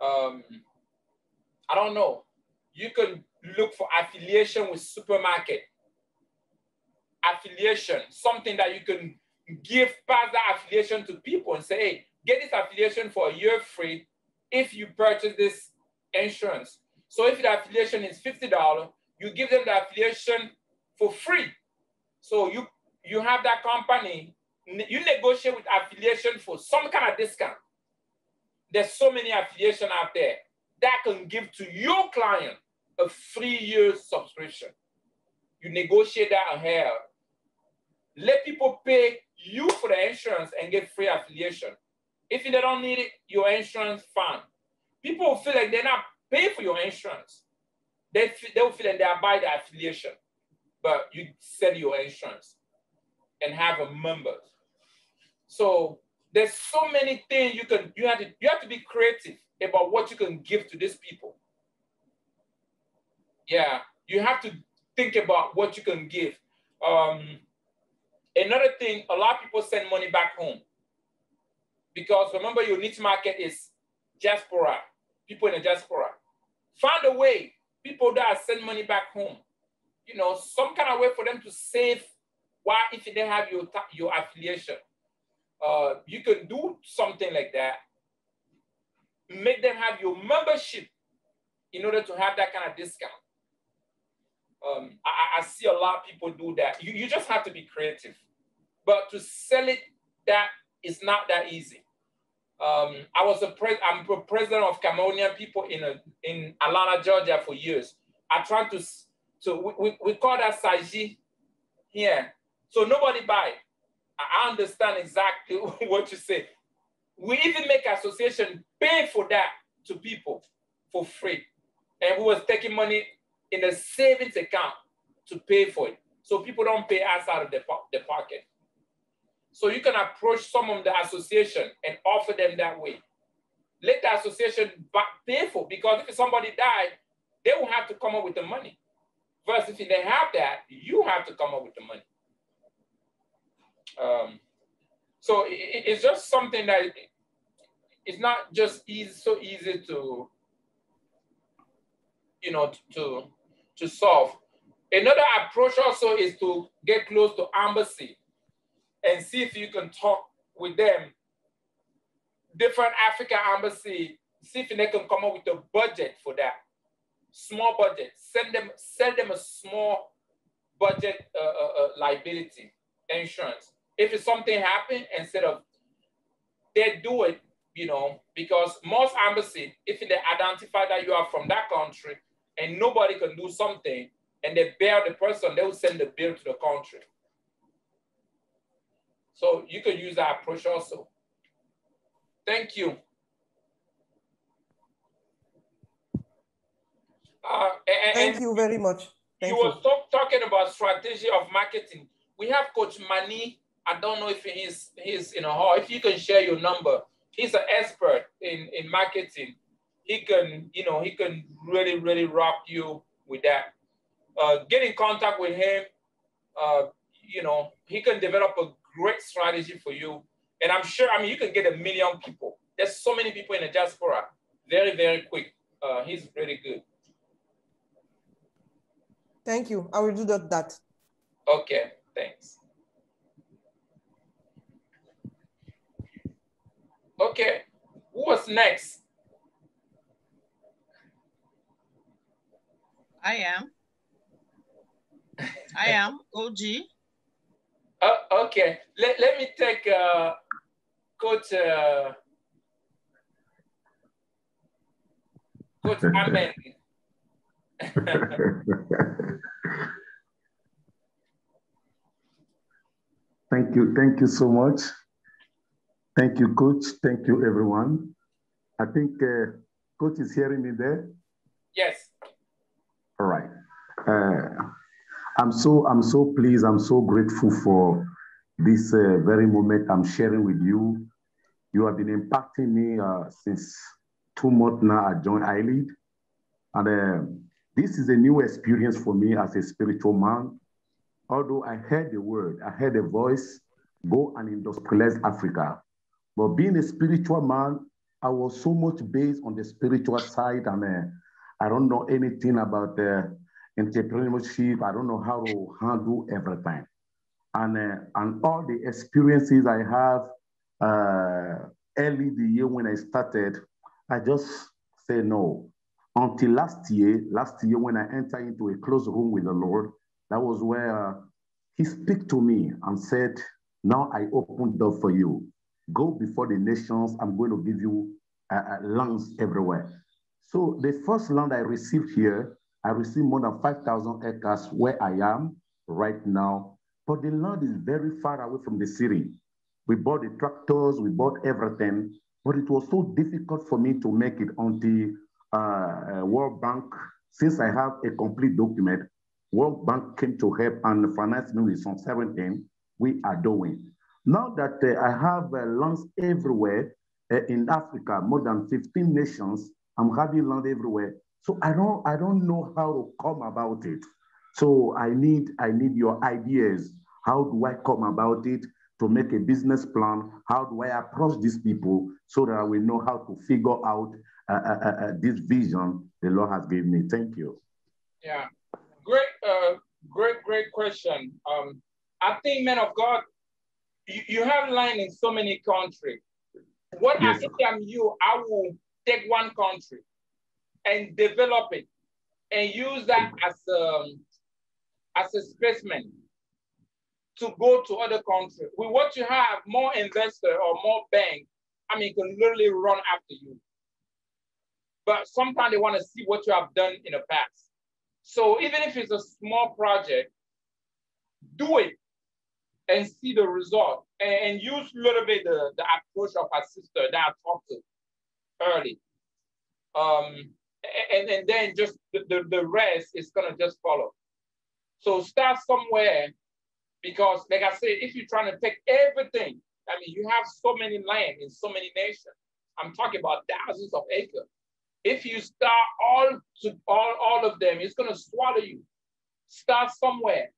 A: um, I don't know. You can look for affiliation with supermarket. Affiliation, something that you can give pass that affiliation to people and say, hey, get this affiliation for a year free if you purchase this insurance. So if the affiliation is $50, you give them the affiliation for free. So you, you have that company, you negotiate with affiliation for some kind of discount. There's so many affiliation out there that can give to your client a free year subscription. You negotiate that ahead. Let people pay you for the insurance and get free affiliation. If they don't need it, your insurance fund. People feel like they're not paying for your insurance. They, they will feel like they're buying the affiliation, but you sell your insurance and have a member. So there's so many things you can you have to you have to be creative about what you can give to these people. Yeah, you have to think about what you can give. Um, another thing, a lot of people send money back home because remember your niche market is diaspora, people in the diaspora. Find a way, people that send money back home. You know, some kind of way for them to save why if they have your, your affiliation. Uh, you can do something like that. Make them have your membership in order to have that kind of discount. Um, I, I, see a lot of people do that. You, you just have to be creative. But to sell it, that is not that easy. Um, I was a pre- I'm a president of Cameroonian people in a, in Atlanta, Georgia for years. I tried to, so we, we, we call that Saji here. So nobody buy. I understand exactly what you say. We even make association pay for that to people for free. And we was taking money in a savings account to pay for it. So people don't pay us out of the, the pocket. So you can approach some of the association and offer them that way. Let the association pay for because if somebody died, they will have to come up with the money. Versus if they have that, you have to come up with the money. Um, so it, it's just something that it's not just easy, so easy to, you know, to to solve. Another approach also is to get close to embassy and see if you can talk with them. Different African embassy, see if they can come up with a budget for that. Small budget. Send them, send them a small budget uh, uh, uh, liability insurance. If something happen, instead of they do it, you know, because most embassy, if they identify that you are from that country, and nobody can do something and they bear the person, they will send the bill to the country. So you can use that approach also. Thank you.
F: Uh, and, Thank you very much. Thank
A: you, you. were talk, talking about strategy of marketing. We have Coach Mani. I don't know if he's he's in a hall. If you can share your number, he's an expert in in marketing he can, you know, he can really, really rock you with that. Uh, get in contact with him. Uh, you know, he can develop a great strategy for you. And I'm sure, I mean, you can get a million people. There's so many people in the diaspora. Very, very quick. Uh, he's really good.
F: Thank you. I will do that. that.
A: Okay, thanks. Okay, who was next?
D: I am. I am OG.
A: Uh, okay, let, let me take uh, Coach uh, Coach Amen.
H: thank you, thank you so much. Thank you, Coach. Thank you, everyone. I think uh, Coach is hearing me there. All right. Uh, I'm so I'm so pleased. I'm so grateful for this uh, very moment I'm sharing with you. You have been impacting me uh, since two months now. I joined iLEAD, and uh, this is a new experience for me as a spiritual man. Although I heard the word, I heard a voice, go and industrialize Africa. But being a spiritual man, I was so much based on the spiritual side and uh, I don't know anything about the entrepreneurship. I don't know how to handle everything. And, uh, and all the experiences I have uh, early the year when I started, I just say no. Until last year, last year when I entered into a close room with the Lord, that was where he spoke to me and said, now I open door for you. Go before the nations. I'm going to give you uh, uh, lands everywhere. So the first land I received here, I received more than 5,000 acres where I am right now. But the land is very far away from the city. We bought the tractors, we bought everything, but it was so difficult for me to make it until uh, uh, World Bank, since I have a complete document, World Bank came to help and finance me with some 17 we are doing. Now that uh, I have uh, lands everywhere uh, in Africa, more than 15 nations, I'm having land everywhere. So I don't, I don't know how to come about it. So I need, I need your ideas. How do I come about it? to make a business plan. How do I approach these people so that we know how to figure out uh, uh, uh, uh, this vision the Lord has given me? Thank you.
A: Yeah, great, uh, great, great question. Um, I think, man of God, you, you have line in so many countries. What yes, I am you, I will take one country and develop it and use that as a, um, as a specimen to go to other countries. We want to have more investor or more bank, I mean, can literally run after you. But sometimes they want to see what you have done in the past. So even if it's a small project, do it and see the result and, and use a little bit the, the approach of our sister that I talked to early. Um, and, and then just the, the, rest is gonna just follow. So start somewhere because, like I said, if you're trying to take everything, I mean, you have so many land in so many nations. I'm talking about thousands of acres. If you start all to all, all of them, it's gonna swallow you. Start somewhere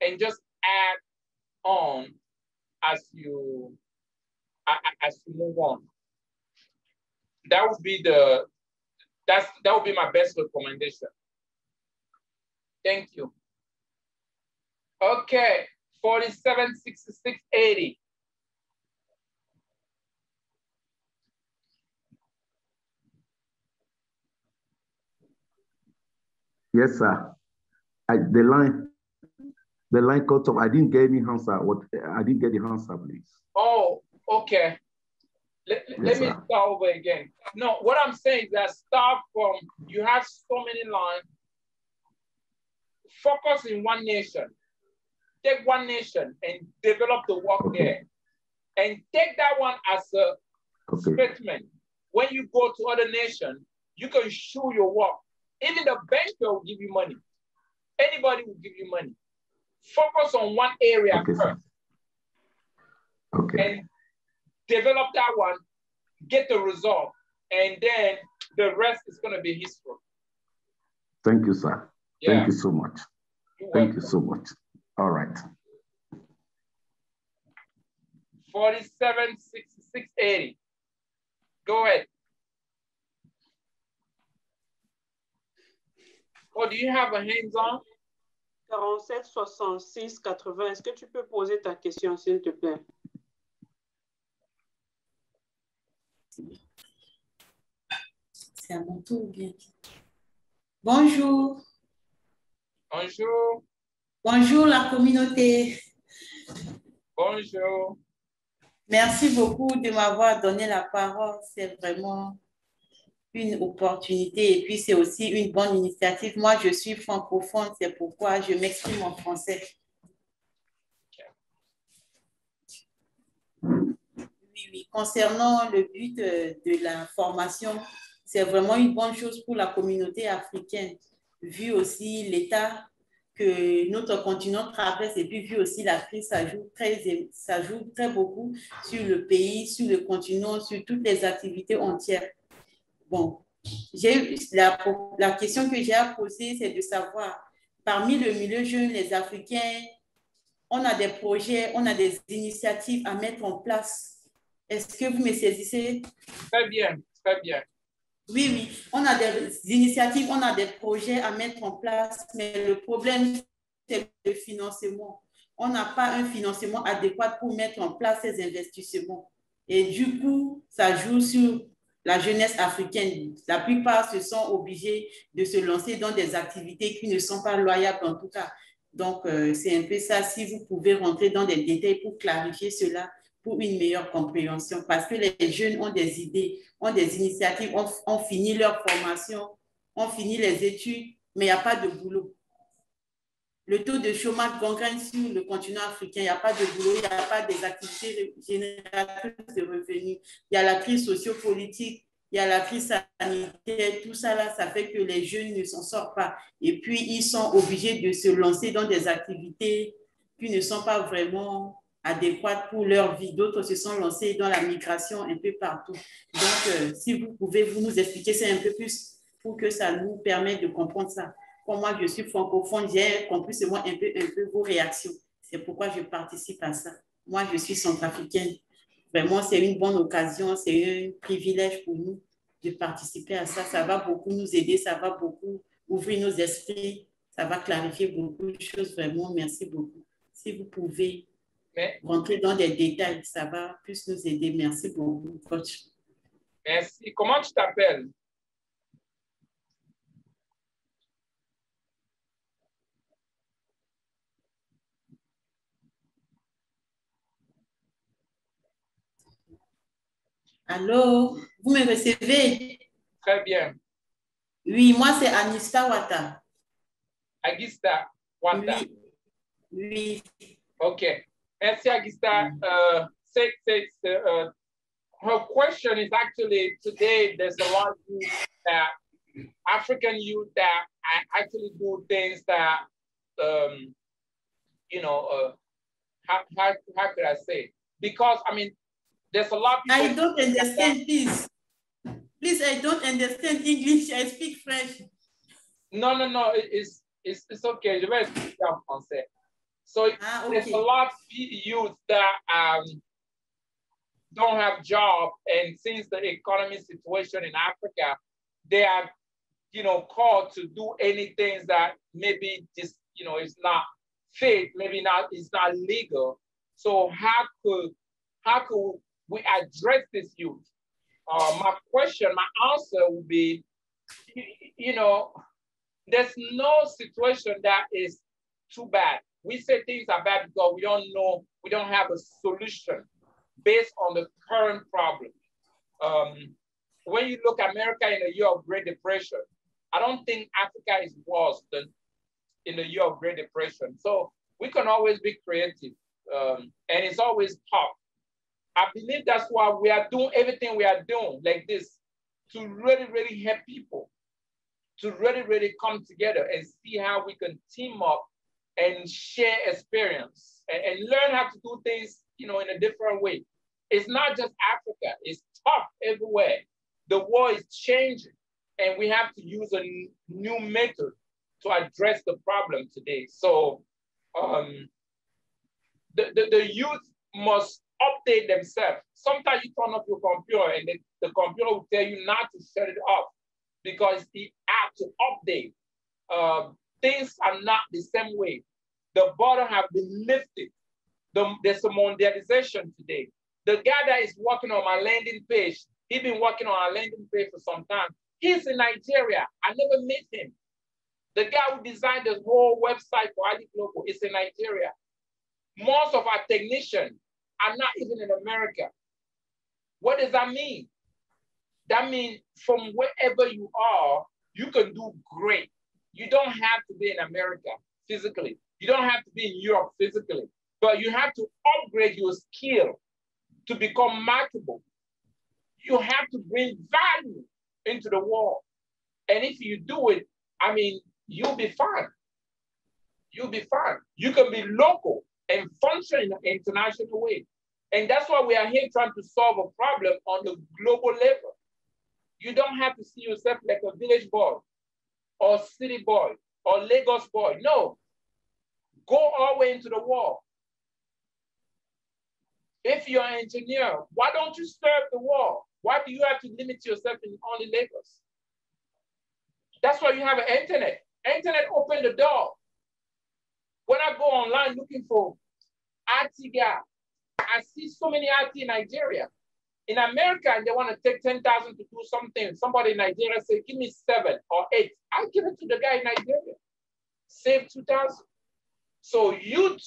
A: and just add on as you as you move on. That would be the that's that would be my best recommendation. Thank you. Okay, 47, 66, 80.
H: Yes, sir. I, the line, the line cut off. I didn't get any answer. What I didn't get the answer, please.
A: Oh, okay. Let, yes, let me start over again. No, what I'm saying is that start from you have so many lines. Focus in one nation take one nation and develop the work okay. there. And take that one as a okay. statement. When you go to other nations, you can show your work. Even the banker will give you money. Anybody will give you money. Focus on one area okay. first.
H: Okay.
A: And develop that one, get the result, and then the rest is going to be history.
H: Thank you, sir. Yeah. Thank you so much. You're Thank welcome. you so much. All right.
A: 47, 66, 80. Go ahead. Oh, do you have a hands on?
I: 47, 66, 80. Est-ce que tu peux poser ta question, s'il te plaît?
J: C'est à mon tour bien? Bonjour.
A: Bonjour.
J: Bonjour la communauté.
A: Bonjour.
J: Merci beaucoup de m'avoir donné la parole. C'est vraiment une opportunité et puis c'est aussi une bonne initiative. Moi, je suis francophone, c'est pourquoi je m'exprime en français. Oui, oui. Concernant le but de la formation, c'est vraiment une bonne chose pour la communauté africaine, vu aussi l'état que notre continent traverse et puis vu aussi la crise, ça joue, très, ça joue très beaucoup sur le pays, sur le continent, sur toutes les activités entières. Bon, la, la question que j'ai à poser, c'est de savoir, parmi le milieu jeune, les Africains, on a des projets, on a des initiatives à mettre en place. Est-ce que vous me saisissez?
A: Très bien, très bien.
J: Oui, oui, on a des initiatives, on a des projets à mettre en place, mais le problème, c'est le financement. On n'a pas un financement adéquat pour mettre en place ces investissements. Et du coup, ça joue sur la jeunesse africaine. La plupart se sont obligés de se lancer dans des activités qui ne sont pas loyables en tout cas. Donc, euh, c'est un peu ça. Si vous pouvez rentrer dans des détails pour clarifier cela, pour une meilleure compréhension, parce que les jeunes ont des idées, ont des initiatives, ont, fini leur formation, ont fini les études, mais il n'y a pas de boulot. Le taux de chômage gangrène sur le continent africain, il n'y a pas de boulot, il n'y a pas des activités génératrices de revenus. Il y a la crise sociopolitique, il y a la crise sanitaire, tout ça là, ça fait que les jeunes ne s'en sortent pas. Et puis, ils sont obligés de se lancer dans des activités qui ne sont pas vraiment adéquates pour leur vie. D'autres se sont lancés dans la migration un peu partout. Donc, euh, si vous pouvez vous nous expliquer ça un peu plus pour que ça nous permette de comprendre ça. Comme moi, je suis francophone, j'ai compris moi un peu, un peu vos réactions. C'est pourquoi je participe à ça. Moi, je suis centrafricaine. Vraiment, c'est une bonne occasion, c'est un privilège pour nous de participer à ça. Ça va beaucoup nous aider, ça va beaucoup ouvrir nos esprits, ça va clarifier beaucoup de choses. Vraiment, merci beaucoup. Si vous pouvez rentrer dans des détails, ça va plus nous aider. Merci beaucoup, coach.
A: Merci. Comment tu t'appelles?
J: Allô, vous me recevez?
A: Très bien.
J: Oui, moi c'est Anista Wata.
A: Agista Wata.
J: Oui.
A: OK. Agista. Uh, say, say, uh, her question is actually today there's a lot of youth that African youth that actually do things that um, you know uh, how, how, how could I say because I mean there's a lot
J: I don't understand, please. Please, I don't understand English. I speak French.
A: No, no, no. It's it's, it's okay. Je vais expliquer en français. So ah, okay. there's a lot of youth that um, don't have job, and since the economy situation in Africa, they are, you know, called to do anything that maybe just you know is not fit, maybe not it's not legal. So how could how could we address this youth? Uh, my question, my answer would be, you, you know, there's no situation that is too bad. We say things are bad because we don't know, we don't have a solution based on the current problem. Um, when you look at America in the year of Great Depression, I don't think Africa is worse than in the year of Great Depression. So we can always be creative, um, and it's always tough. I believe that's why we are doing everything we are doing like this to really, really help people, to really, really come together and see how we can team up and share experience and, and learn how to do things, you know, in a different way. It's not just Africa, it's tough everywhere. The world is changing and we have to use a new method to address the problem today. So um, the, the, the youth must update themselves. Sometimes you turn off your computer and the, the computer will tell you not to shut it off because it has to update. Uh, things are not the same way. The border have been lifted. The, there's a mondialization today. The guy that is working on my landing page, he's been working on our landing page for some time. He's in Nigeria. I never met him. The guy who designed the whole website for iLEAD Global is in Nigeria. Most of our technicians are not even in America. What does that mean? That means from wherever you are, you can do great. You don't have to be in America physically. You don't have to be in Europe physically, but you have to upgrade your skill to become marketable. You have to bring value into the world. And if you do it, I mean, you'll be fine. You'll be fine. You can be local and function in an international way. And that's why we are here trying to solve a problem on the global level. You don't have to see yourself like a village boy or city boy or Lagos boy. No, go all the way into the world. If you're an engineer, why don't you serve the world? Why do you have to limit yourself in only Lagos? That's why you have an internet. Internet opened the door. When I go online looking for IT guy, I see so many IT in Nigeria. In America, and they want to take 10,000 to do something. Somebody in Nigeria say, give me seven or eight. I'll give it to the guy in Nigeria. Save 2,000. So youth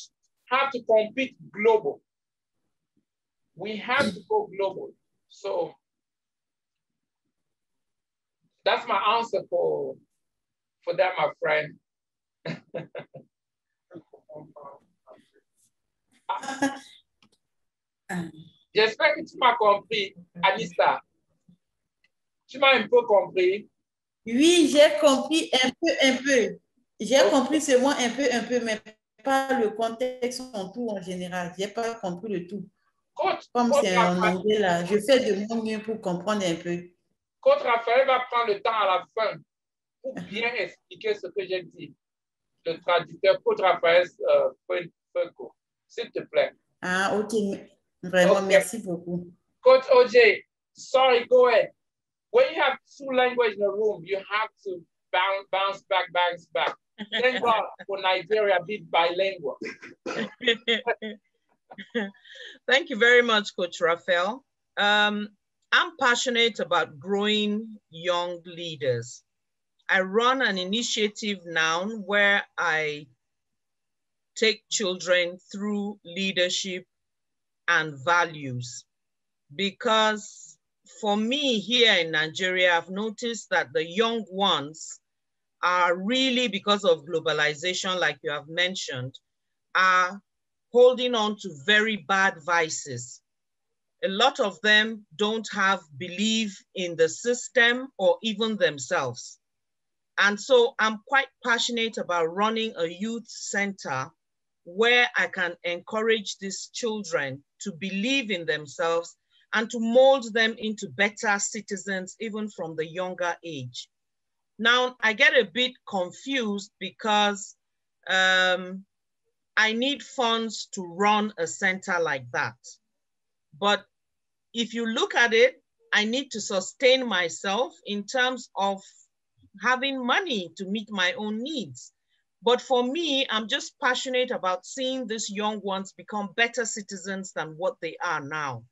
A: have to compete global. We have to go global. So that's my answer for, for that, my friend. Um, J'espère que tu m'as compris, Anissa. Tu m'as un peu compris?
J: Oui, j'ai compris un peu, un peu. J'ai compris seulement un peu, un peu, mais pas le contexte en tout en général. Je n'ai pas compris le tout. Comme c'est en anglais là, je fais de mon mieux pour comprendre un peu.
A: Coach Raphaël va prendre le temps à la fin pour bien expliquer ce que j'ai dit. Le traducteur, Coach Raphaël euh, s'il te plaît.
J: Ah, ok. Vraiment, okay. merci beaucoup.
A: Coach OJ, sorry, go ahead. When you have two languages in a room, you have to bounce, bounce back, bounce back. Thank God for Nigeria being bilingual.
K: Thank you very much, Coach Raphael. Um, I'm passionate about growing young leaders. I run an initiative now where I take children through leadership and values. Because for me here in Nigeria, I've noticed that the young ones are really, because of globalization, like you have mentioned, are holding on to very bad vices. A lot of them don't have belief in the system or even themselves. And so I'm quite passionate about running a youth center where I can encourage these children to believe in themselves and to mold them into better citizens, even from the younger age. Now, I get a bit confused because um, I need funds to run a center like that. But if you look at it, I need to sustain myself in terms of having money to meet my own needs. But for me, I'm just passionate about seeing these young ones become better citizens than what they are now.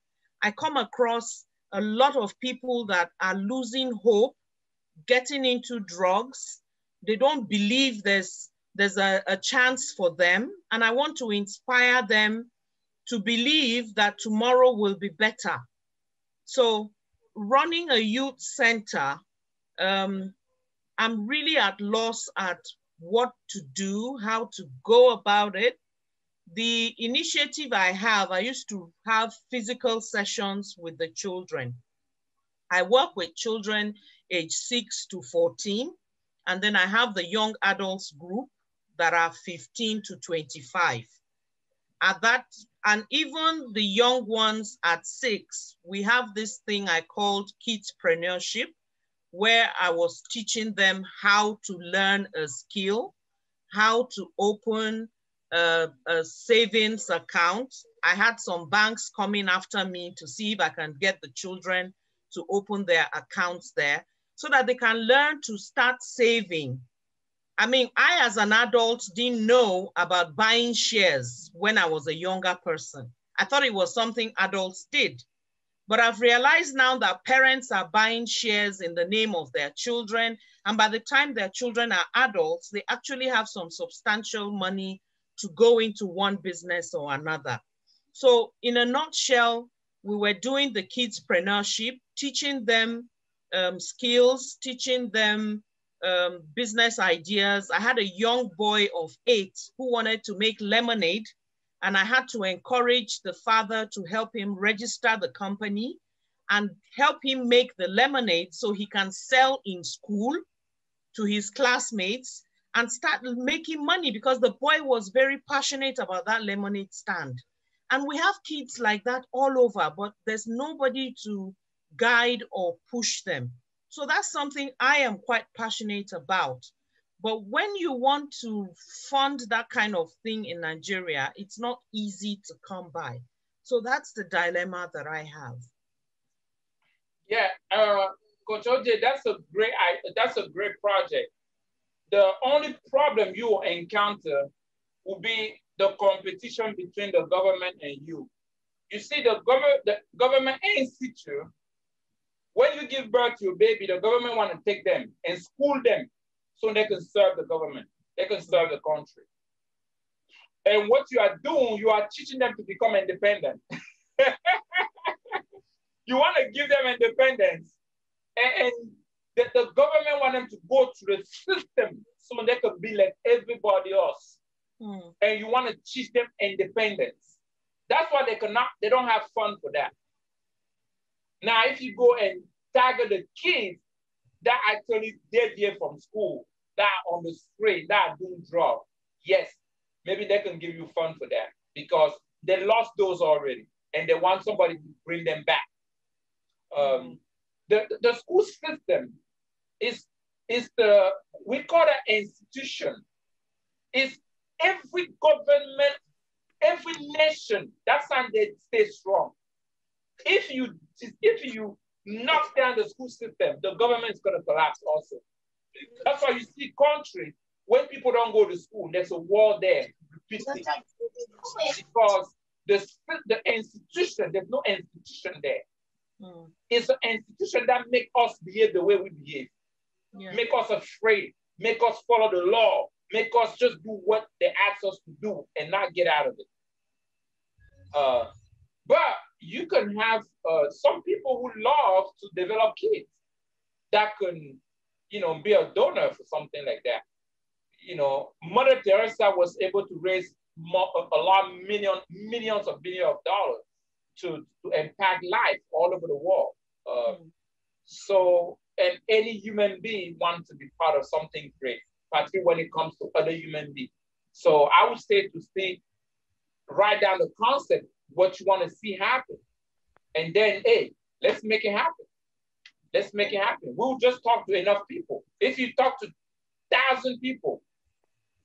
K: I come across a lot of people that are losing hope, getting into drugs. They don't believe there's, there's a, a chance for them. And I want to inspire them to believe that tomorrow will be better. So running a youth center, um, I'm really at loss at what to do, how to go about it. The initiative I have, I used to have physical sessions with the children. I work with children age six to 14, and then I have the young adults group that are 15 to 25. At that, and even the young ones at six, we have this thing I called kidspreneurship, where I was teaching them how to learn a skill, how to open a, a, savings account. I had some banks coming after me to see if I can get the children to open their accounts there so that they can learn to start saving. I mean, I as an adult didn't know about buying shares when I was a younger person. I thought it was something adults did. But I've realized now that parents are buying shares in the name of their children. And by the time their children are adults, they actually have some substantial money to go into one business or another. So in a nutshell, we were doing the kidspreneurship, teaching them um, skills, teaching them um, business ideas. I had a young boy of eight who wanted to make lemonade and I had to encourage the father to help him register the company and help him make the lemonade so he can sell in school to his classmates and start making money because the boy was very passionate about that lemonade stand. And we have kids like that all over, but there's nobody to guide or push them. So that's something I am quite passionate about. But when you want to fund that kind of thing in Nigeria, it's not easy to come by. So that's the dilemma that I have.
A: Yeah, uh, Coach OJ, that's a great, that's a great project. The only problem you will encounter will be the competition between the government and you. You see, the government, the government institute, when you give birth to your baby, the government want to take them and school them so they can serve the government. They can serve the country. And what you are doing, you are teaching them to become independent. you want to give them independence. And, and the, the government want them to go through the system so they can be like everybody else. Mm. And you want to teach them independence. That's why they cannot, they don't have fun for that. Now, if you go and target the kids that actually deviate from school, that are on the street, that are doing drugs, yes, maybe they can give you fun for that because they lost those already and they want somebody to bring them back. Um, the, the school system is, is the, we call it institution. Is every government, every nation, that's how they stay strong. If you, if you knock down the school system, the government is going to collapse also. That's why you see countries, when people don't go to school, there's a war there. Because the, the institution, there's no institution there. Mm. It's an institution that make us behave the way we behave, yeah. make us afraid, make us follow the law, make us just do what they ask us to do and not get out of it. Uh, but you can have uh, some people who love to develop kids that can, you know, be a donor for something like that. You know, Mother Teresa was able to raise more, a lot million, millions of billions of dollars to, to impact life all over the world. Uh, mm. So, and any human being wants to be part of something great, particularly when it comes to other human beings. So I would say to see, write down the concept, what you want to see happen. And then, hey, let's make it happen. Let's make it happen. We'll just talk to enough people. If you talk to thousand people,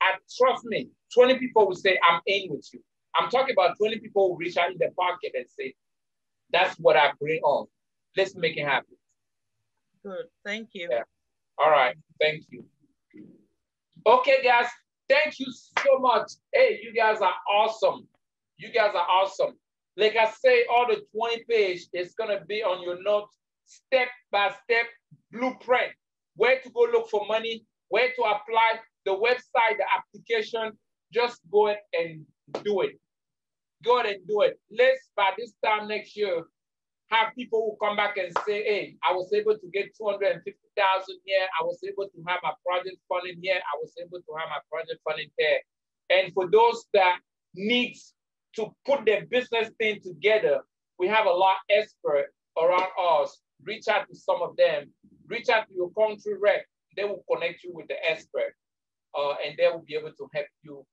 A: I trust me, 20 people will say, I'm in with you. I'm talking about 20 people who reach out in their pocket and say, that's what I bring on. Let's make it happen.
K: Good. Thank you.
A: Yeah. All right. Thank you. Okay, guys. Thank you so much. Hey, you guys are awesome. You guys are awesome. Like I say, all the 20 page is going to be on your notes, step by step blueprint. Where to go look for money, where to apply, the website, the application, just go ahead and do it. Go ahead and do it. Let's, by this time next year, have people who come back and say, hey, I was able to get 250,000 here. I was able to have my project funding here. I was able to have my project funding there. And for those that needs to put their business thing together, we have a lot expert around us. Reach out to some of them. Reach out to your country rep. They will connect you with the expert. Uh, and they will be able to help you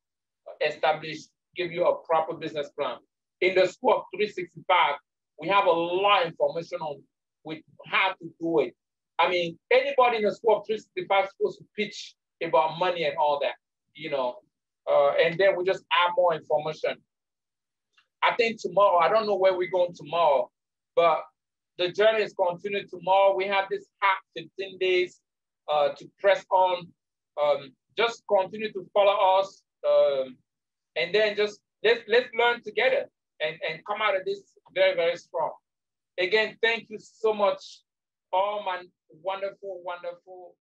A: establish, give you a proper business plan. In the school of 365, we have a lot of information on with how to do it. I mean, anybody in the school of 365 is supposed to pitch about money and all that, you know, uh, and then we just add more information. I think tomorrow, I don't know where we're going tomorrow, but the journey is continuing tomorrow. We have this hot 15 days uh, to press on. Um, just continue to follow us. Um, and then just let's let's learn together and, and come out of this very, very strong. Again, thank you so much, all my wonderful, wonderful